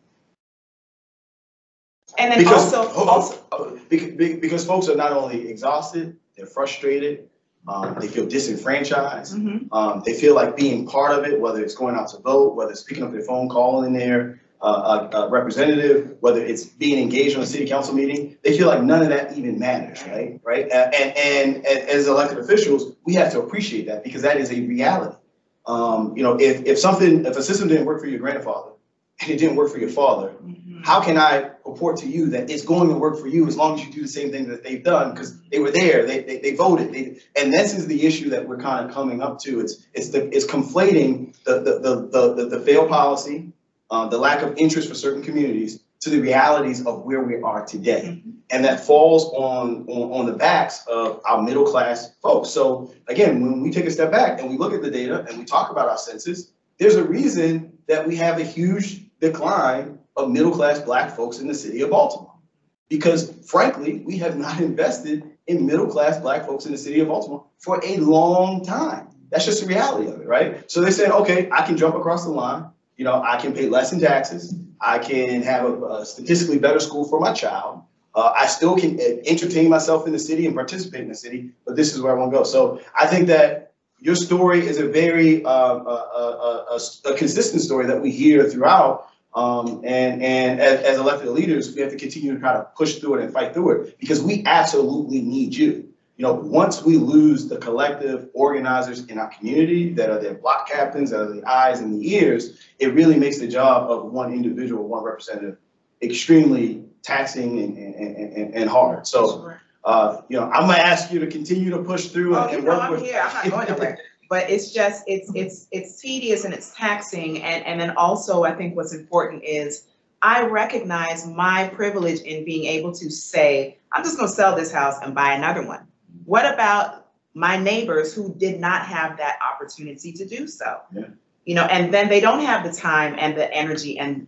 And then Because, also, hold also, on, because, because folks are not only exhausted, they're frustrated, um, they feel disenfranchised. Mhm. Um, they feel like being part of it, whether it's going out to vote, whether it's picking up their phone, calling their, uh, a, a representative, whether it's being engaged on a city council meeting, they feel like none of that even matters, right? Right? And, and, and as elected officials, we have to appreciate that because that is a reality. Um, you know, if, if something, if a system didn't work for your grandfather and it didn't work for your father, Mhm. how can I report to you that it's going to work for you as long as you do the same thing that they've done? Because they were there, they, they, they voted, they, and this is the issue that we're kind of coming up to. It's, it's the, it's conflating the, the, the, the, the, the failed policy, uh, the lack of interest for certain communities to the realities of where we are today. And that falls on, on, on the backs of our middle-class folks. So again, when we take a step back and we look at the data and we talk about our census, there's a reason that we have a huge decline of middle-class black folks in the city of Baltimore. Because frankly, we have not invested in middle-class black folks in the city of Baltimore for a long time. That's just the reality of it, right? So they're saying, okay, I can jump across the line, you know, I can pay less in taxes, I can have a a statistically better school for my child. Uh, I still can uh, entertain myself in the city and participate in the city, but this is where I want to go. So I think that your story is a very, uh, uh, uh, uh, a, a consistent story that we hear throughout. Um, and, and as, as elected leaders, we have to continue to try to push through it and fight through it because we absolutely need you. You know, once we lose the collective organizers in our community that are their block captains, that are the eyes and the ears, it really makes the job of one individual, one representative, extremely taxing and, and, and, and hard. So, uh, you know, I'm gonna ask you to continue to push through Oh, and you know, work I'm with. here, I'm not going nowhere. But it's just, it's, it's, it's tedious and it's taxing, and, and then also, I think what's important is I recognize my privilege in being able to say, I'm just gonna sell this house and buy another one. What about my neighbors who did not have that opportunity to do so? Yeah. You know, and then they don't have the time and the energy and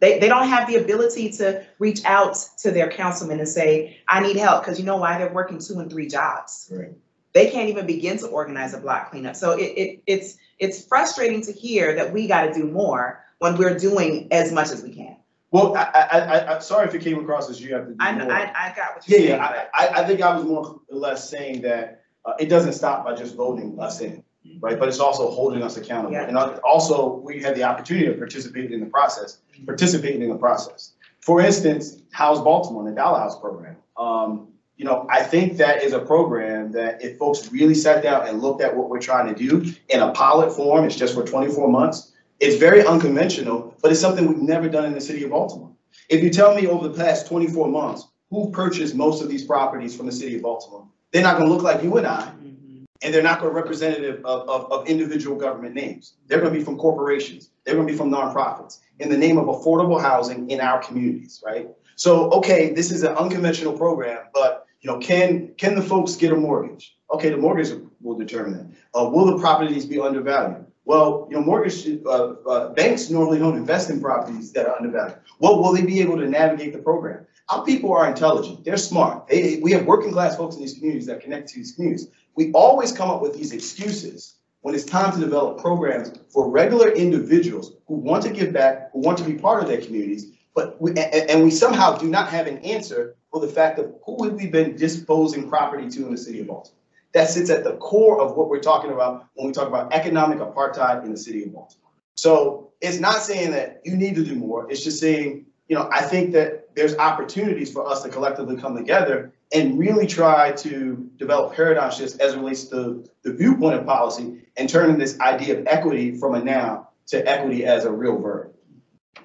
they, they don't have the ability to reach out to their councilman and say, I need help, because you know why? They're working two and three jobs Right. They can't even begin to organize a block cleanup. So it, it, it's, it's frustrating to hear that we gotta do more when we're doing as much as we can. Well, I, I, I, I'm sorry if it came across as you have to do I, more. I, I got what you're saying, yeah. I, I, I think I was more or less saying that, uh, it doesn't stop by just voting us in, right? But it's also holding us accountable. Yeah. And also, we had the opportunity to participate in the process, participating in the process. For instance, House Baltimore, the Dollar House program. Um, you know, I think that is a program that if folks really sat down and looked at what we're trying to do in a pilot form, it's just for twenty-four months. It's very unconventional, but it's something we've never done in the city of Baltimore. If you tell me over the past twenty-four months, who purchased most of these properties from the city of Baltimore, they're not gonna look like you and I, Mhm. and they're not gonna representative of, of, of individual government names. They're gonna be from corporations, they're gonna be from nonprofits, in the name of affordable housing in our communities, right? So, okay, this is an unconventional program, but, you know, can, can the folks get a mortgage? Okay, the mortgage will determine that. Uh, will the properties be undervalued? Well, you know, mortgage, uh, uh, banks normally don't invest in properties that are undervalued. Well, will they be able to navigate the program? Our people are intelligent, they're smart. They, we have working class folks in these communities that connect to these communities. We always come up with these excuses when it's time to develop programs for regular individuals who want to give back, who want to be part of their communities, but we, and, and we somehow do not have an answer for the fact of who have we been disposing property to in the city of Baltimore. that sits at the core of what we're talking about when we talk about economic apartheid in the city of Baltimore. So it's not saying that you need to do more. It's just saying, you know, I think that there's opportunities for us to collectively come together and really try to develop paradigm shifts as it relates to the viewpoint of policy and turning this idea of equity from a noun to equity as a real verb.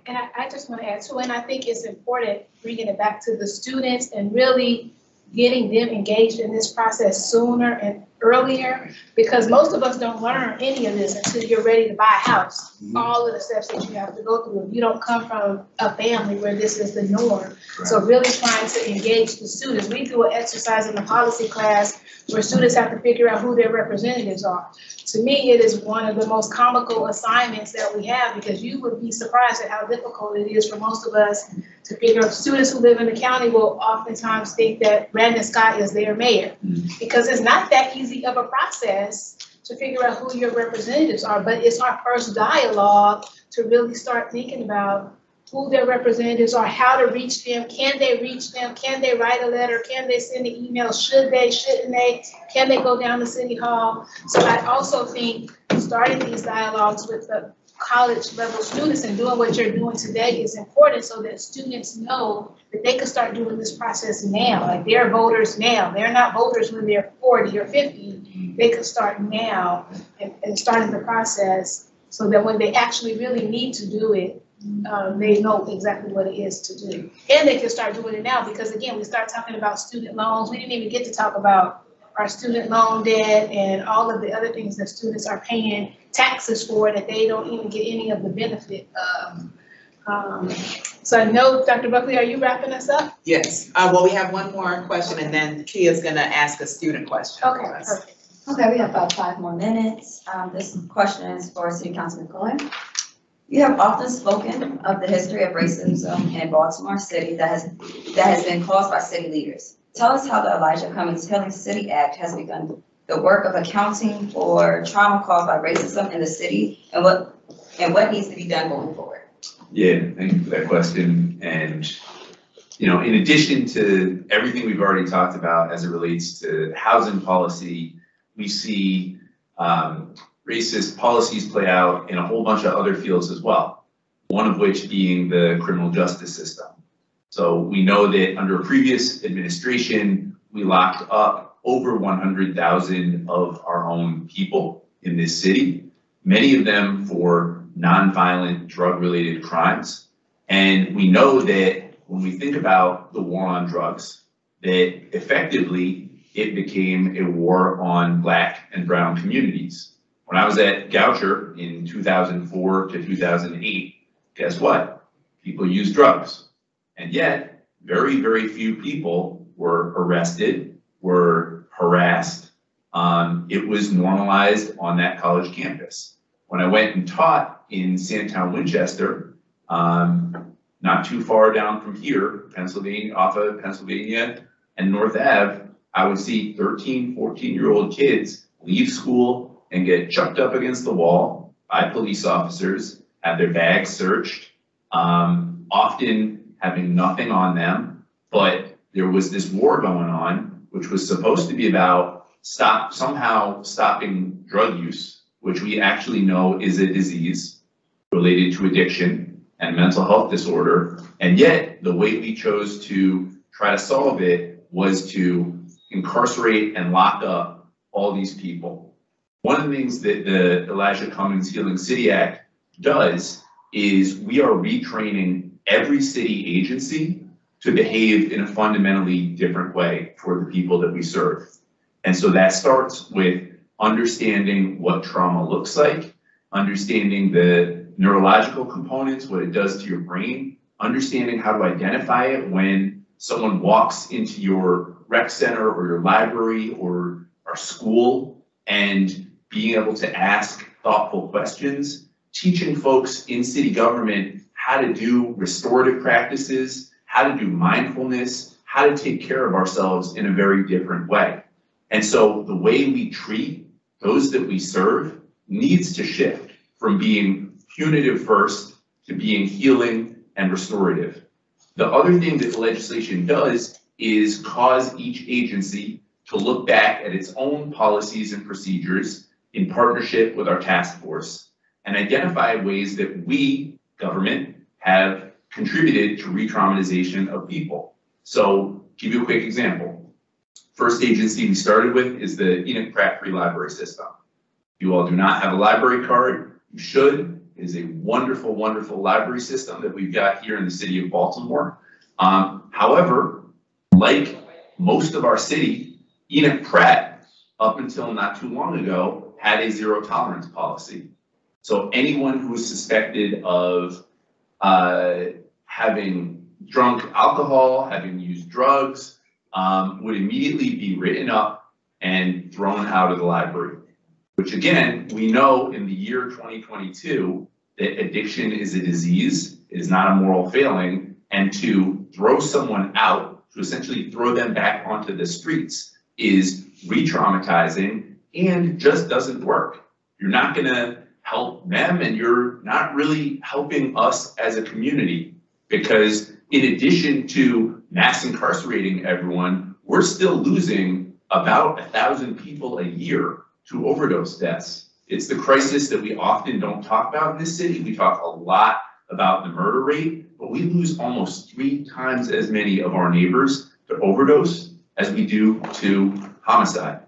And I, I just want to add too, and I think it's important bringing it back to the students and really getting them engaged in this process sooner and earlier, because most of us don't learn any of this until you're ready to buy a house. Mhm. All of the steps that you have to go through. You don't come from a family where this is the norm. So really trying to engage the students. We do an exercise in the policy class where students have to figure out who their representatives are. To me, it is one of the most comical assignments that we have because you would be surprised at how difficult it is for most of us to figure out. Students who live in the county will oftentimes think that Brandon Scott is their mayor. Mm-hmm. Because it's not that easy of a process to figure out who your representatives are, but it's our first dialogue to really start thinking about who their representatives are, how to reach them, can they reach them, can they write a letter, can they send an email, should they, shouldn't they, can they go down to city hall? So I also think starting these dialogues with the college level students and doing what you're doing today is important so that students know that they can start doing this process now, like they're voters now, they're not voters when they're forty or fifty. They can start now and, and starting the process so that when they actually really need to do it, um, they know exactly what it is to do. And they can start doing it now, because again, we start talking about student loans, we didn't even get to talk about our student loan debt and all of the other things that students are paying taxes for that they don't even get any of the benefit of. Um, so I know, Dr. Buckley, are you wrapping us up? Yes, uh, well, we have one more question and then Kia's gonna ask a student question. Okay, us. perfect. Okay, we have about five more minutes. Um, this question is for City Councilman Cohen. You have often spoken of the history of racism in Baltimore City that has, that has been caused by city leaders. Tell us how the Elijah Cummings Healing City Act has begun the work of accounting for trauma caused by racism in the city and what, and what needs to be done going forward. Yeah, thank you for that question. And, you know, in addition to everything we've already talked about as it relates to housing policy, we see um, racist policies play out in a whole bunch of other fields as well. One of which being the criminal justice system. So we know that under a previous administration, we locked up over one hundred thousand of our own people in this city. Many of them for nonviolent drug-related crimes. And we know that when we think about the war on drugs, that effectively it became a war on black and brown communities. When I was at Goucher in two thousand four to two thousand eight, guess what? People used drugs. And yet, very, very few people were arrested, were harassed. Um, it was normalized on that college campus. When I went and taught in Sandtown, Winchester, um, not too far down from here, Pennsylvania, off of Pennsylvania and North Ave, I would see 13, 14 year old kids leave school and get chucked up against the wall by police officers, have their bags searched, um, often having nothing on them. But there was this war going on, which was supposed to be about stop, somehow stopping drug use, which we actually know is a disease related to addiction and mental health disorder. And yet, the way we chose to try to solve it was to incarcerate and lock up all these people. One of the things that the Elijah Cummings Healing City Act does is we are retraining every city agency to behave in a fundamentally different way for the people that we serve. And so that starts with understanding what trauma looks like, understanding the neurological components, what it does to your brain, understanding how to identify it when someone walks into your rec center or your library or our school and being able to ask thoughtful questions, teaching folks in city government how to do restorative practices, how to do mindfulness, how to take care of ourselves in a very different way. And so the way we treat those that we serve needs to shift from being punitive first to being healing and restorative. The other thing that the legislation does is cause each agency to look back at its own policies and procedures in partnership with our task force and identify ways that we, government, have contributed to re-traumatization of people. So give you a quick example. First agency we started with is the Enoch Pratt Free Library System. If you all do not have a library card, you should. It is a wonderful, wonderful library system that we've got here in the city of Baltimore. Um, however, like most of our city, Enoch Pratt, up until not too long ago, had a zero tolerance policy. So anyone who was suspected of uh, having drunk alcohol, having used drugs, um, would immediately be written up and thrown out of the library. Which again, we know in the year 2022 that addiction is a disease, is not a moral failing, and to throw someone out, to essentially throw them back onto the streets is re-traumatizing and just doesn't work. You're not gonna help them and you're not really helping us as a community. Because in addition to mass incarcerating everyone, we're still losing about a thousand people a year to overdose deaths. It's the crisis that we often don't talk about in this city. We talk a lot about the murder rate, but we lose almost three times as many of our neighbors to overdose as we do to homicide.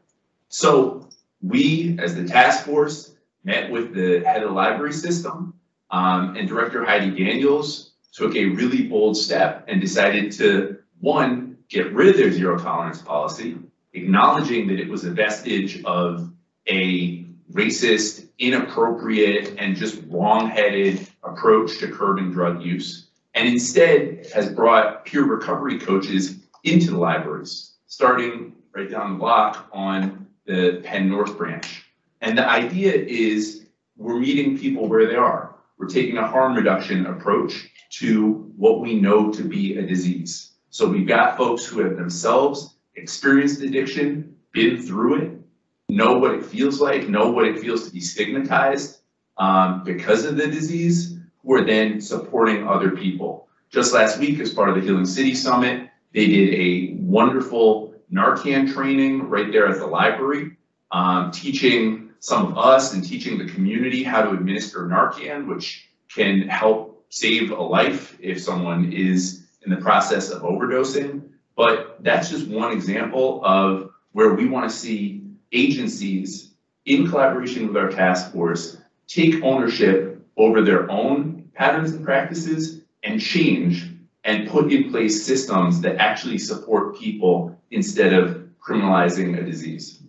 So we, as the task force, met with the head of the library system, um, and Director Heidi Daniels took a really bold step and decided to, one, get rid of their zero tolerance policy, acknowledging that it was a vestige of a racist, inappropriate, and just wrong-headed approach to curbing drug use, and instead has brought peer recovery coaches into the libraries, starting right down the block on the Penn North branch. And the idea is we're meeting people where they are. We're taking a harm reduction approach to what we know to be a disease. So we've got folks who have themselves experienced addiction, been through it, know what it feels like, know what it feels to be stigmatized um, because of the disease, who are then supporting other people. Just last week, as part of the Healing City Summit, they did a wonderful Narcan training right there at the library, um, teaching some of us and teaching the community how to administer Narcan, which can help save a life if someone is in the process of overdosing. But that's just one example of where we want to see agencies in collaboration with our task force take ownership over their own patterns and practices and change and put in place systems that actually support people instead of criminalizing a disease.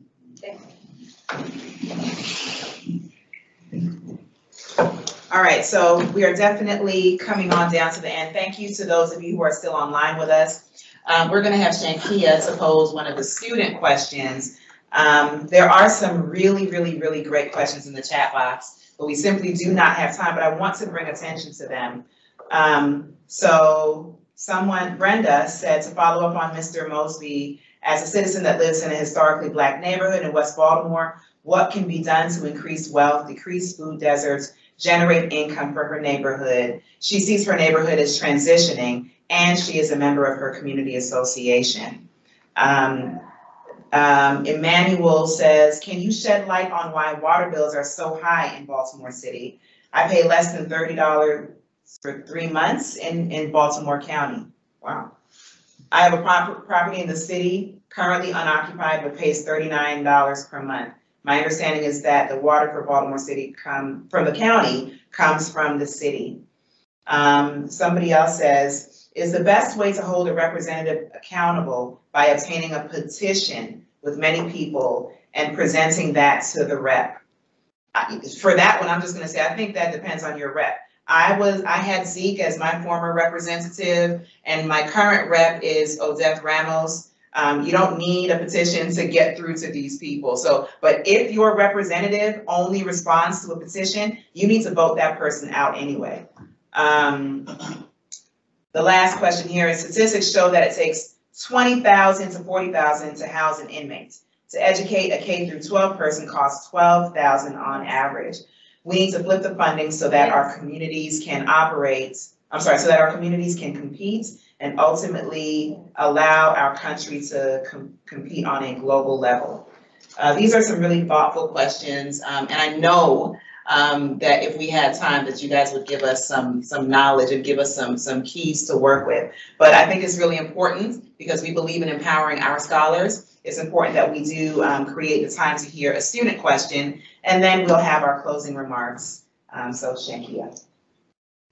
All right, so we are definitely coming on down to the end. Thank you to those of you who are still online with us. Um, we're gonna have Shankia to pose one of the student questions. Um, there are some really, really, really great questions in the chat box, but we simply do not have time, but I want to bring attention to them. Um, so someone, Brenda, said to follow up on Mr. Mosby, as a citizen that lives in a historically black neighborhood in West Baltimore, what can be done to increase wealth, decrease food deserts, generate income for her neighborhood? She sees her neighborhood as transitioning and she is a member of her community association. Um, um, Emmanuel says, can you shed light on why water bills are so high in Baltimore City? I pay less than thirty dollars for three months in, in Baltimore County. Wow. I have a prop- property in the city, currently unoccupied, but pays thirty-nine dollars per month. My understanding is that the water for Baltimore City come, from the county, comes from the city. Um, somebody else says, is the best way to hold a representative accountable by obtaining a petition with many people and presenting that to the rep? For that one, I'm just gonna say, I think that depends on your rep. I was, I had Zeke as my former representative, and my current rep is Odette Ramos. Um, you don't need a petition to get through to these people, so, but if your representative only responds to a petition, you need to vote that person out anyway. Um, the last question here is statistics show that it takes twenty thousand to forty thousand to house an inmate. To educate a K through twelve person costs twelve thousand on average. We need to flip the funding so that our communities can operate, I'm sorry, so that our communities can compete and ultimately allow our country to com- compete on a global level? Uh, these are some really thoughtful questions, um, and I know um, that if we had time, that you guys would give us some, some knowledge and give us some, some keys to work with. But I think it's really important because we believe in empowering our scholars. It's important that we do um, create the time to hear a student question, and then we'll have our closing remarks. Um, so Shankia.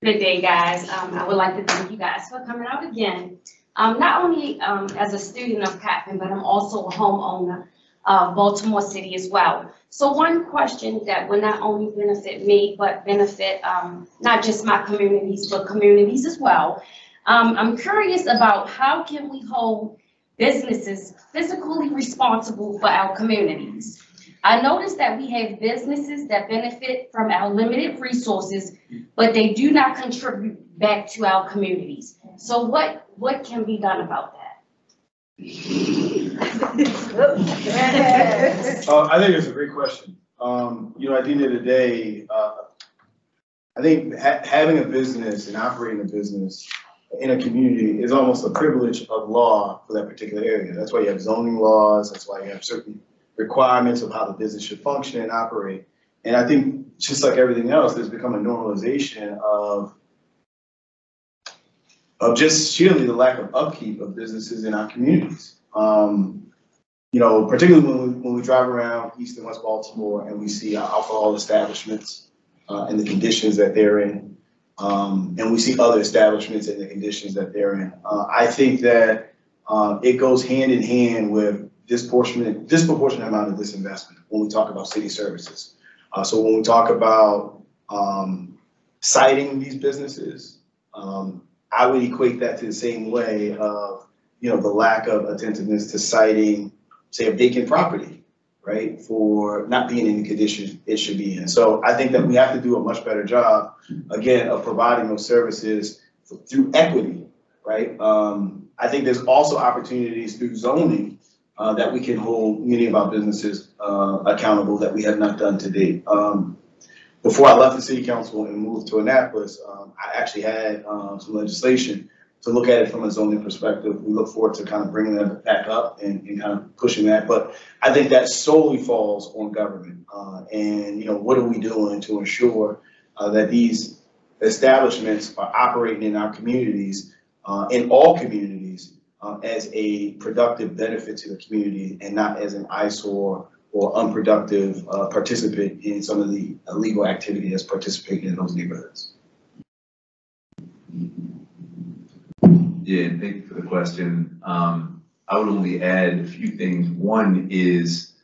Good day, guys. Um, I would like to thank you guys for coming out again. Um, not only, um, as a student of Coppin, but I'm also a homeowner of Baltimore City as well. So one question that will not only benefit me, but benefit, um, not just my communities, but communities as well. I'm curious about how can we hold businesses physically responsible for our communities? I noticed that we have businesses that benefit from our limited resources, but they do not contribute back to our communities. So what, what can be done about that? Uh, I think it's a great question. Um, you know, at the end of the day, uh, I think ha- having a business and operating a business in a community is almost a privilege of law for that particular area. That's why you have zoning laws, that's why you have certain requirements of how the business should function and operate. And I think, just like everything else, there's become a normalization of of just sheerly the lack of upkeep of businesses in our communities. Um, you know, particularly when we, when we drive around East and West Baltimore and we see our alcohol establishments uh, and the conditions that they're in, um, and we see other establishments and the conditions that they're in. Uh, I think that uh, it goes hand in hand with disproportionate, disproportionate amount of disinvestment when we talk about city services. Uh, so when we talk about um, citing these businesses, um, I would equate that to the same way of, you know, the lack of attentiveness to citing, say, a vacant property, right, for not being in the condition it should be in. So I think that we have to do a much better job, again, of providing those services through equity, right? Um, I think there's also opportunities through zoning uh, that we can hold many of our businesses uh, accountable that we have not done to date. Um, before I left the city council and moved to Annapolis, um, I actually had um, some legislation to look at it from a zoning perspective. We look forward to kind of bringing that back up and, and kind of pushing that. But I think that solely falls on government. Uh, and, you know, what are we doing to ensure uh, that these establishments are operating in our communities, uh, in all communities, uh, as a productive benefit to the community and not as an eyesore or unproductive uh, participant in some of the illegal activity that's participating in those neighborhoods. Yeah, thank you for the question. Um, I would only add a few things. One is,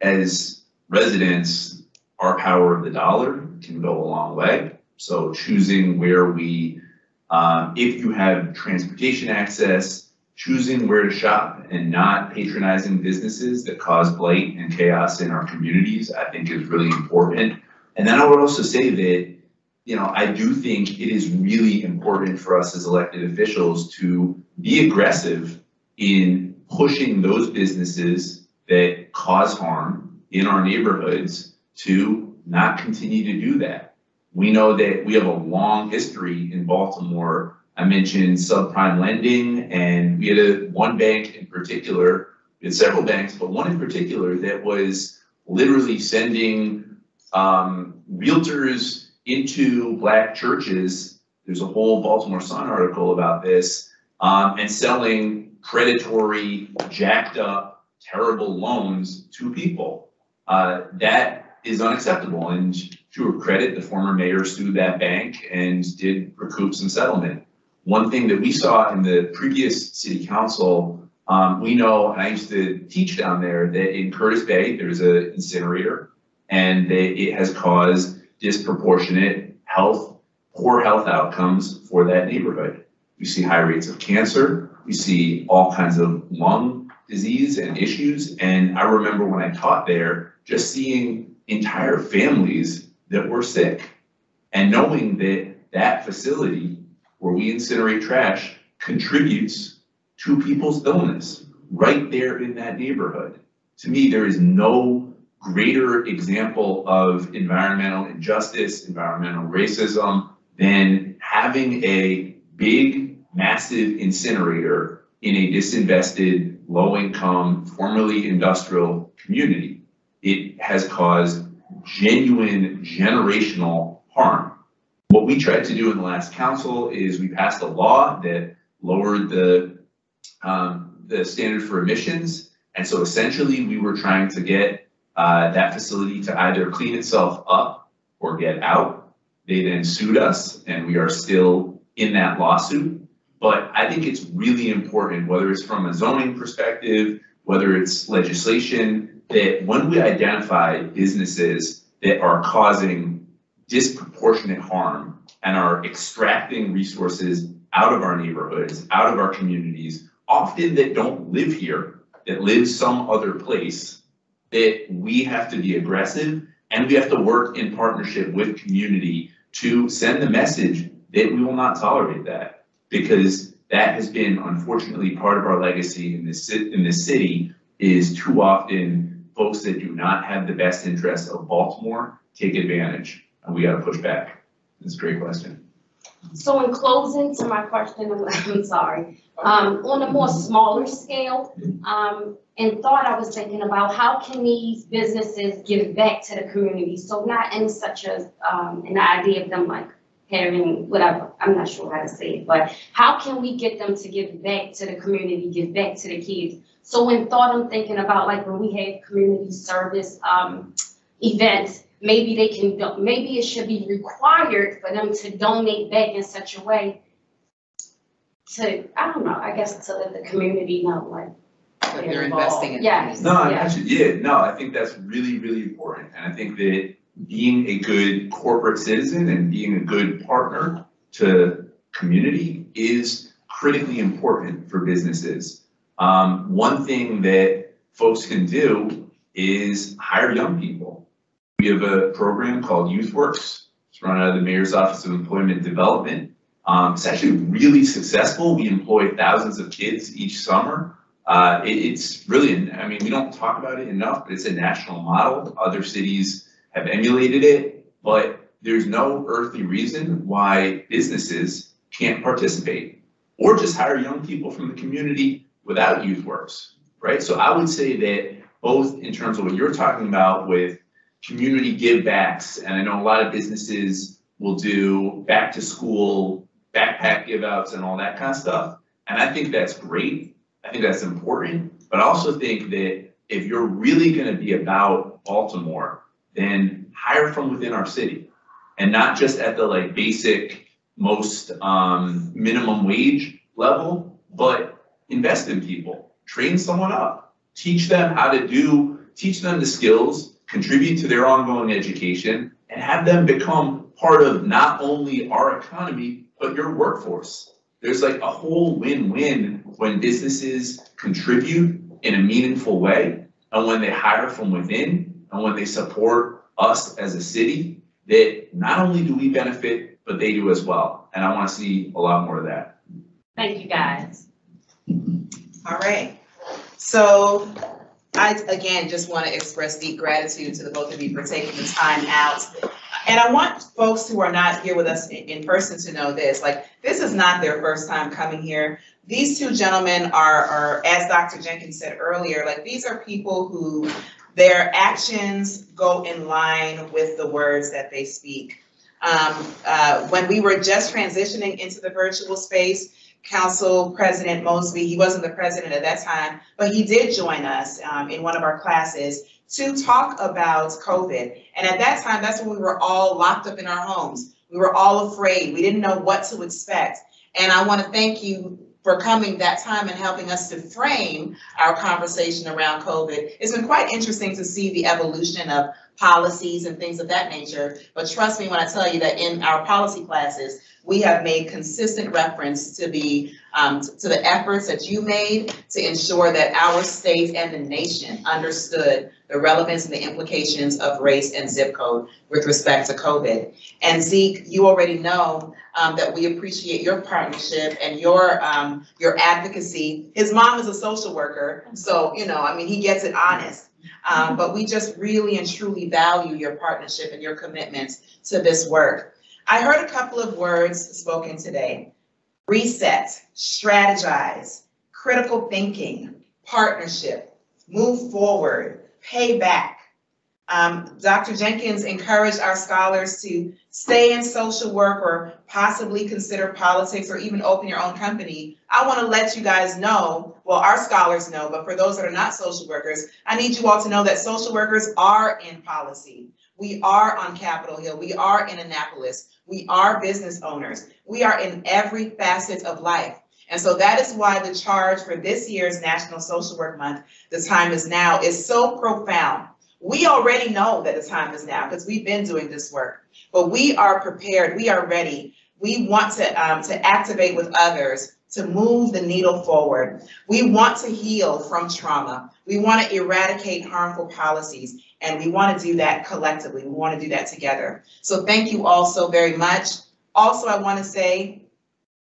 as residents, our power of the dollar can go a long way. So choosing where we, um, if you have transportation access, choosing where to shop and not patronizing businesses that cause blight and chaos in our communities, I think is really important. And then I would also say that, you know, I do think it is really important for us as elected officials to be aggressive in pushing those businesses that cause harm in our neighborhoods to not continue to do that. We know that we have a long history in Baltimore I mentioned subprime lending, and we had a, one bank in particular, we had several banks, but one in particular that was literally sending um, realtors into black churches. There's a whole Baltimore Sun article about this, um, and selling predatory, jacked up, terrible loans to people. Uh, that is unacceptable, and to her credit, the former mayor sued that bank and did recoup some settlement. One thing that we saw in the previous city council, um, we know, and I used to teach down there, that in Curtis Bay, there's an incinerator, and they, it has caused disproportionate health, poor health outcomes for that neighborhood. We see high rates of cancer, we see all kinds of lung disease and issues, and I remember when I taught there, just seeing entire families that were sick, and knowing that that facility where we incinerate trash contributes to people's illness right there in that neighborhood. To me, there is no greater example of environmental injustice, environmental racism than having a big massive incinerator in a disinvested, low-income, formerly industrial community. It has caused genuine generational harm. What we tried to do in the last council is we passed a law that lowered the, um, the standard for emissions. And so essentially, we were trying to get, uh, that facility to either clean itself up or get out. They then sued us and we are still in that lawsuit. But I think it's really important, whether it's from a zoning perspective, whether it's legislation, that when we identify businesses that are causing disproportionate harm and are extracting resources out of our neighborhoods, out of our communities, often that don't live here, that live some other place, that we have to be aggressive and we have to work in partnership with community to send the message that we will not tolerate that. Because that has been unfortunately part of our legacy in this in this city is too often folks that do not have the best interests of Baltimore take advantage. And we gotta push back. That's a great question. So in closing to my question, I'm- sorry, um, on a more smaller scale, um, in thought I was thinking about how can these businesses give back to the community? So not in such a, um, an idea of them like having whatever, I'm not sure how to say it, but how can we get them to give back to the community, give back to the kids? So in thought, I'm thinking about like when we have community service, um, events, maybe they can, maybe it should be required for them to donate back in such a way to, I don't know, I guess to let the community know, like. That you're investing in. Yes. No, I Yeah. actually, yeah, no, I think that's really, really important. And I think that being a good corporate citizen and being a good partner to community is critically important for businesses. Um, one thing that folks can do is hire young people. We have a program called Youth Works. It's run out of the Mayor's Office of Employment Development. Um, it's actually really successful. We employ thousands of kids each summer. Uh, it- it's really, I mean, we don't talk about it enough, but it's a national model. Other cities have emulated it, but there's no earthly reason why businesses can't participate. Or just hire young people from the community without youth works, right? So I would say that both in terms of what you're talking about with community give backs, and I know a lot of businesses will do back to school, backpack give outs and all that kind of stuff. And I think that's great. I think that's important, but I also think that if you're really gonna be about Baltimore, then hire from within our city. And not just at the like basic, most um minimum wage level, but invest in people, train someone up. Teach them how to do, teach them the skills, contribute to their ongoing education, and have them become part of not only our economy, but your workforce. There's like a whole win-win when businesses contribute in a meaningful way and when they hire from within and when they support us as a city, that not only do we benefit, but they do as well. And I want to see a lot more of that. Thank you, guys. All right. So I, again, just want to express deep gratitude to the both of you for taking the time out. And I want folks who are not here with us in, person to know this, like, this is not their first time coming here. These two gentlemen are, are, as Dr. Jenkins said earlier, like, these are people who, their actions go in line with the words that they speak. Um, uh, when we were just transitioning into the virtual space, Council President Mosby, he wasn't the president at that time, but he did join us um, in one of our classes to talk about COVID. And at that time, that's when we were all locked up in our homes. We were all afraid. We didn't know what to expect. And I want to thank you for coming that time and helping us to frame our conversation around COVID. It's been quite interesting to see the evolution of policies and things of that nature. But trust me when I tell you that in our policy classes, we have made consistent reference to the, um, to the efforts that you made to ensure that our state and the nation understood the relevance and the implications of race and zip code with respect to COVID. And Zeke, you already know, um, that we appreciate your partnership and your, um, your advocacy. His mom is a social worker, so, you know, I mean, he gets it honest. Um, but we just really and truly value your partnership and your commitment to this work. I heard a couple of words spoken today. reset, strategize, critical thinking, partnership, move forward, pay back. Um, Dr. Jenkins encouraged our scholars to stay in social work or possibly consider politics or even open your own company. I want to let you guys know, well, our scholars know, but for those that are not social workers, I need you all to know that social workers are in policy. We are on Capitol Hill. We are in Annapolis. We are business owners. We are in every facet of life. And so that is why the charge for this year's National Social Work Month, The Time Is Now, is so profound. We already know that the time is now because we've been doing this work, but we are prepared. We are ready. We want to, um, to activate with others to move the needle forward. We want to heal from trauma. We want to eradicate harmful policies, and we want to do that collectively. We want to do that together. So thank you all so very much. Also, I want to say,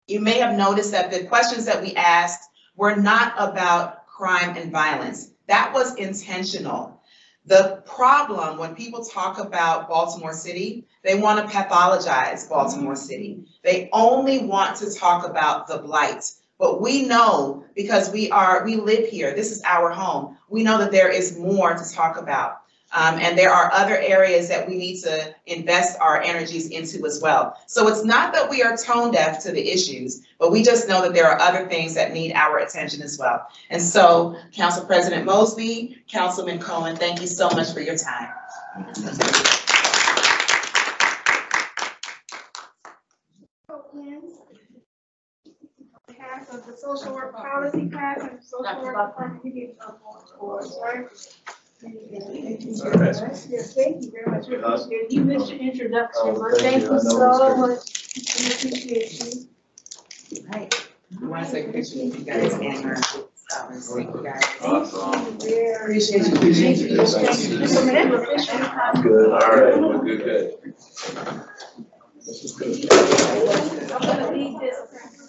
you may have noticed that the questions that we asked were not about crime and violence. That was intentional. The problem when people talk about Baltimore City, they want to pathologize Baltimore City. They only want to talk about the blight. But we know because we are, we live here, this is our home. We know that there is more to talk about. Um, and there are other areas that we need to invest our energies into as well. So it's not that we are tone deaf to the issues, but we just know that there are other things that need our attention as well. And so, Council President Mosby, Councilman Cohen, thank you so much for your time. On of the social work policy class and social work department, you get a board, right? Yes, thank you very much. We appreciate it. You missed your introduction, Oh, but thank thank you. I you know so it's much. We appreciate you. Right. We want to take a you guys and our scholars. Thank you guys. Thank you very Appreciate you. Appreciate you. Thank you. Mr. Manette, officially. I'm good. All right, well, good, good. This is good. I'm gonna leave this.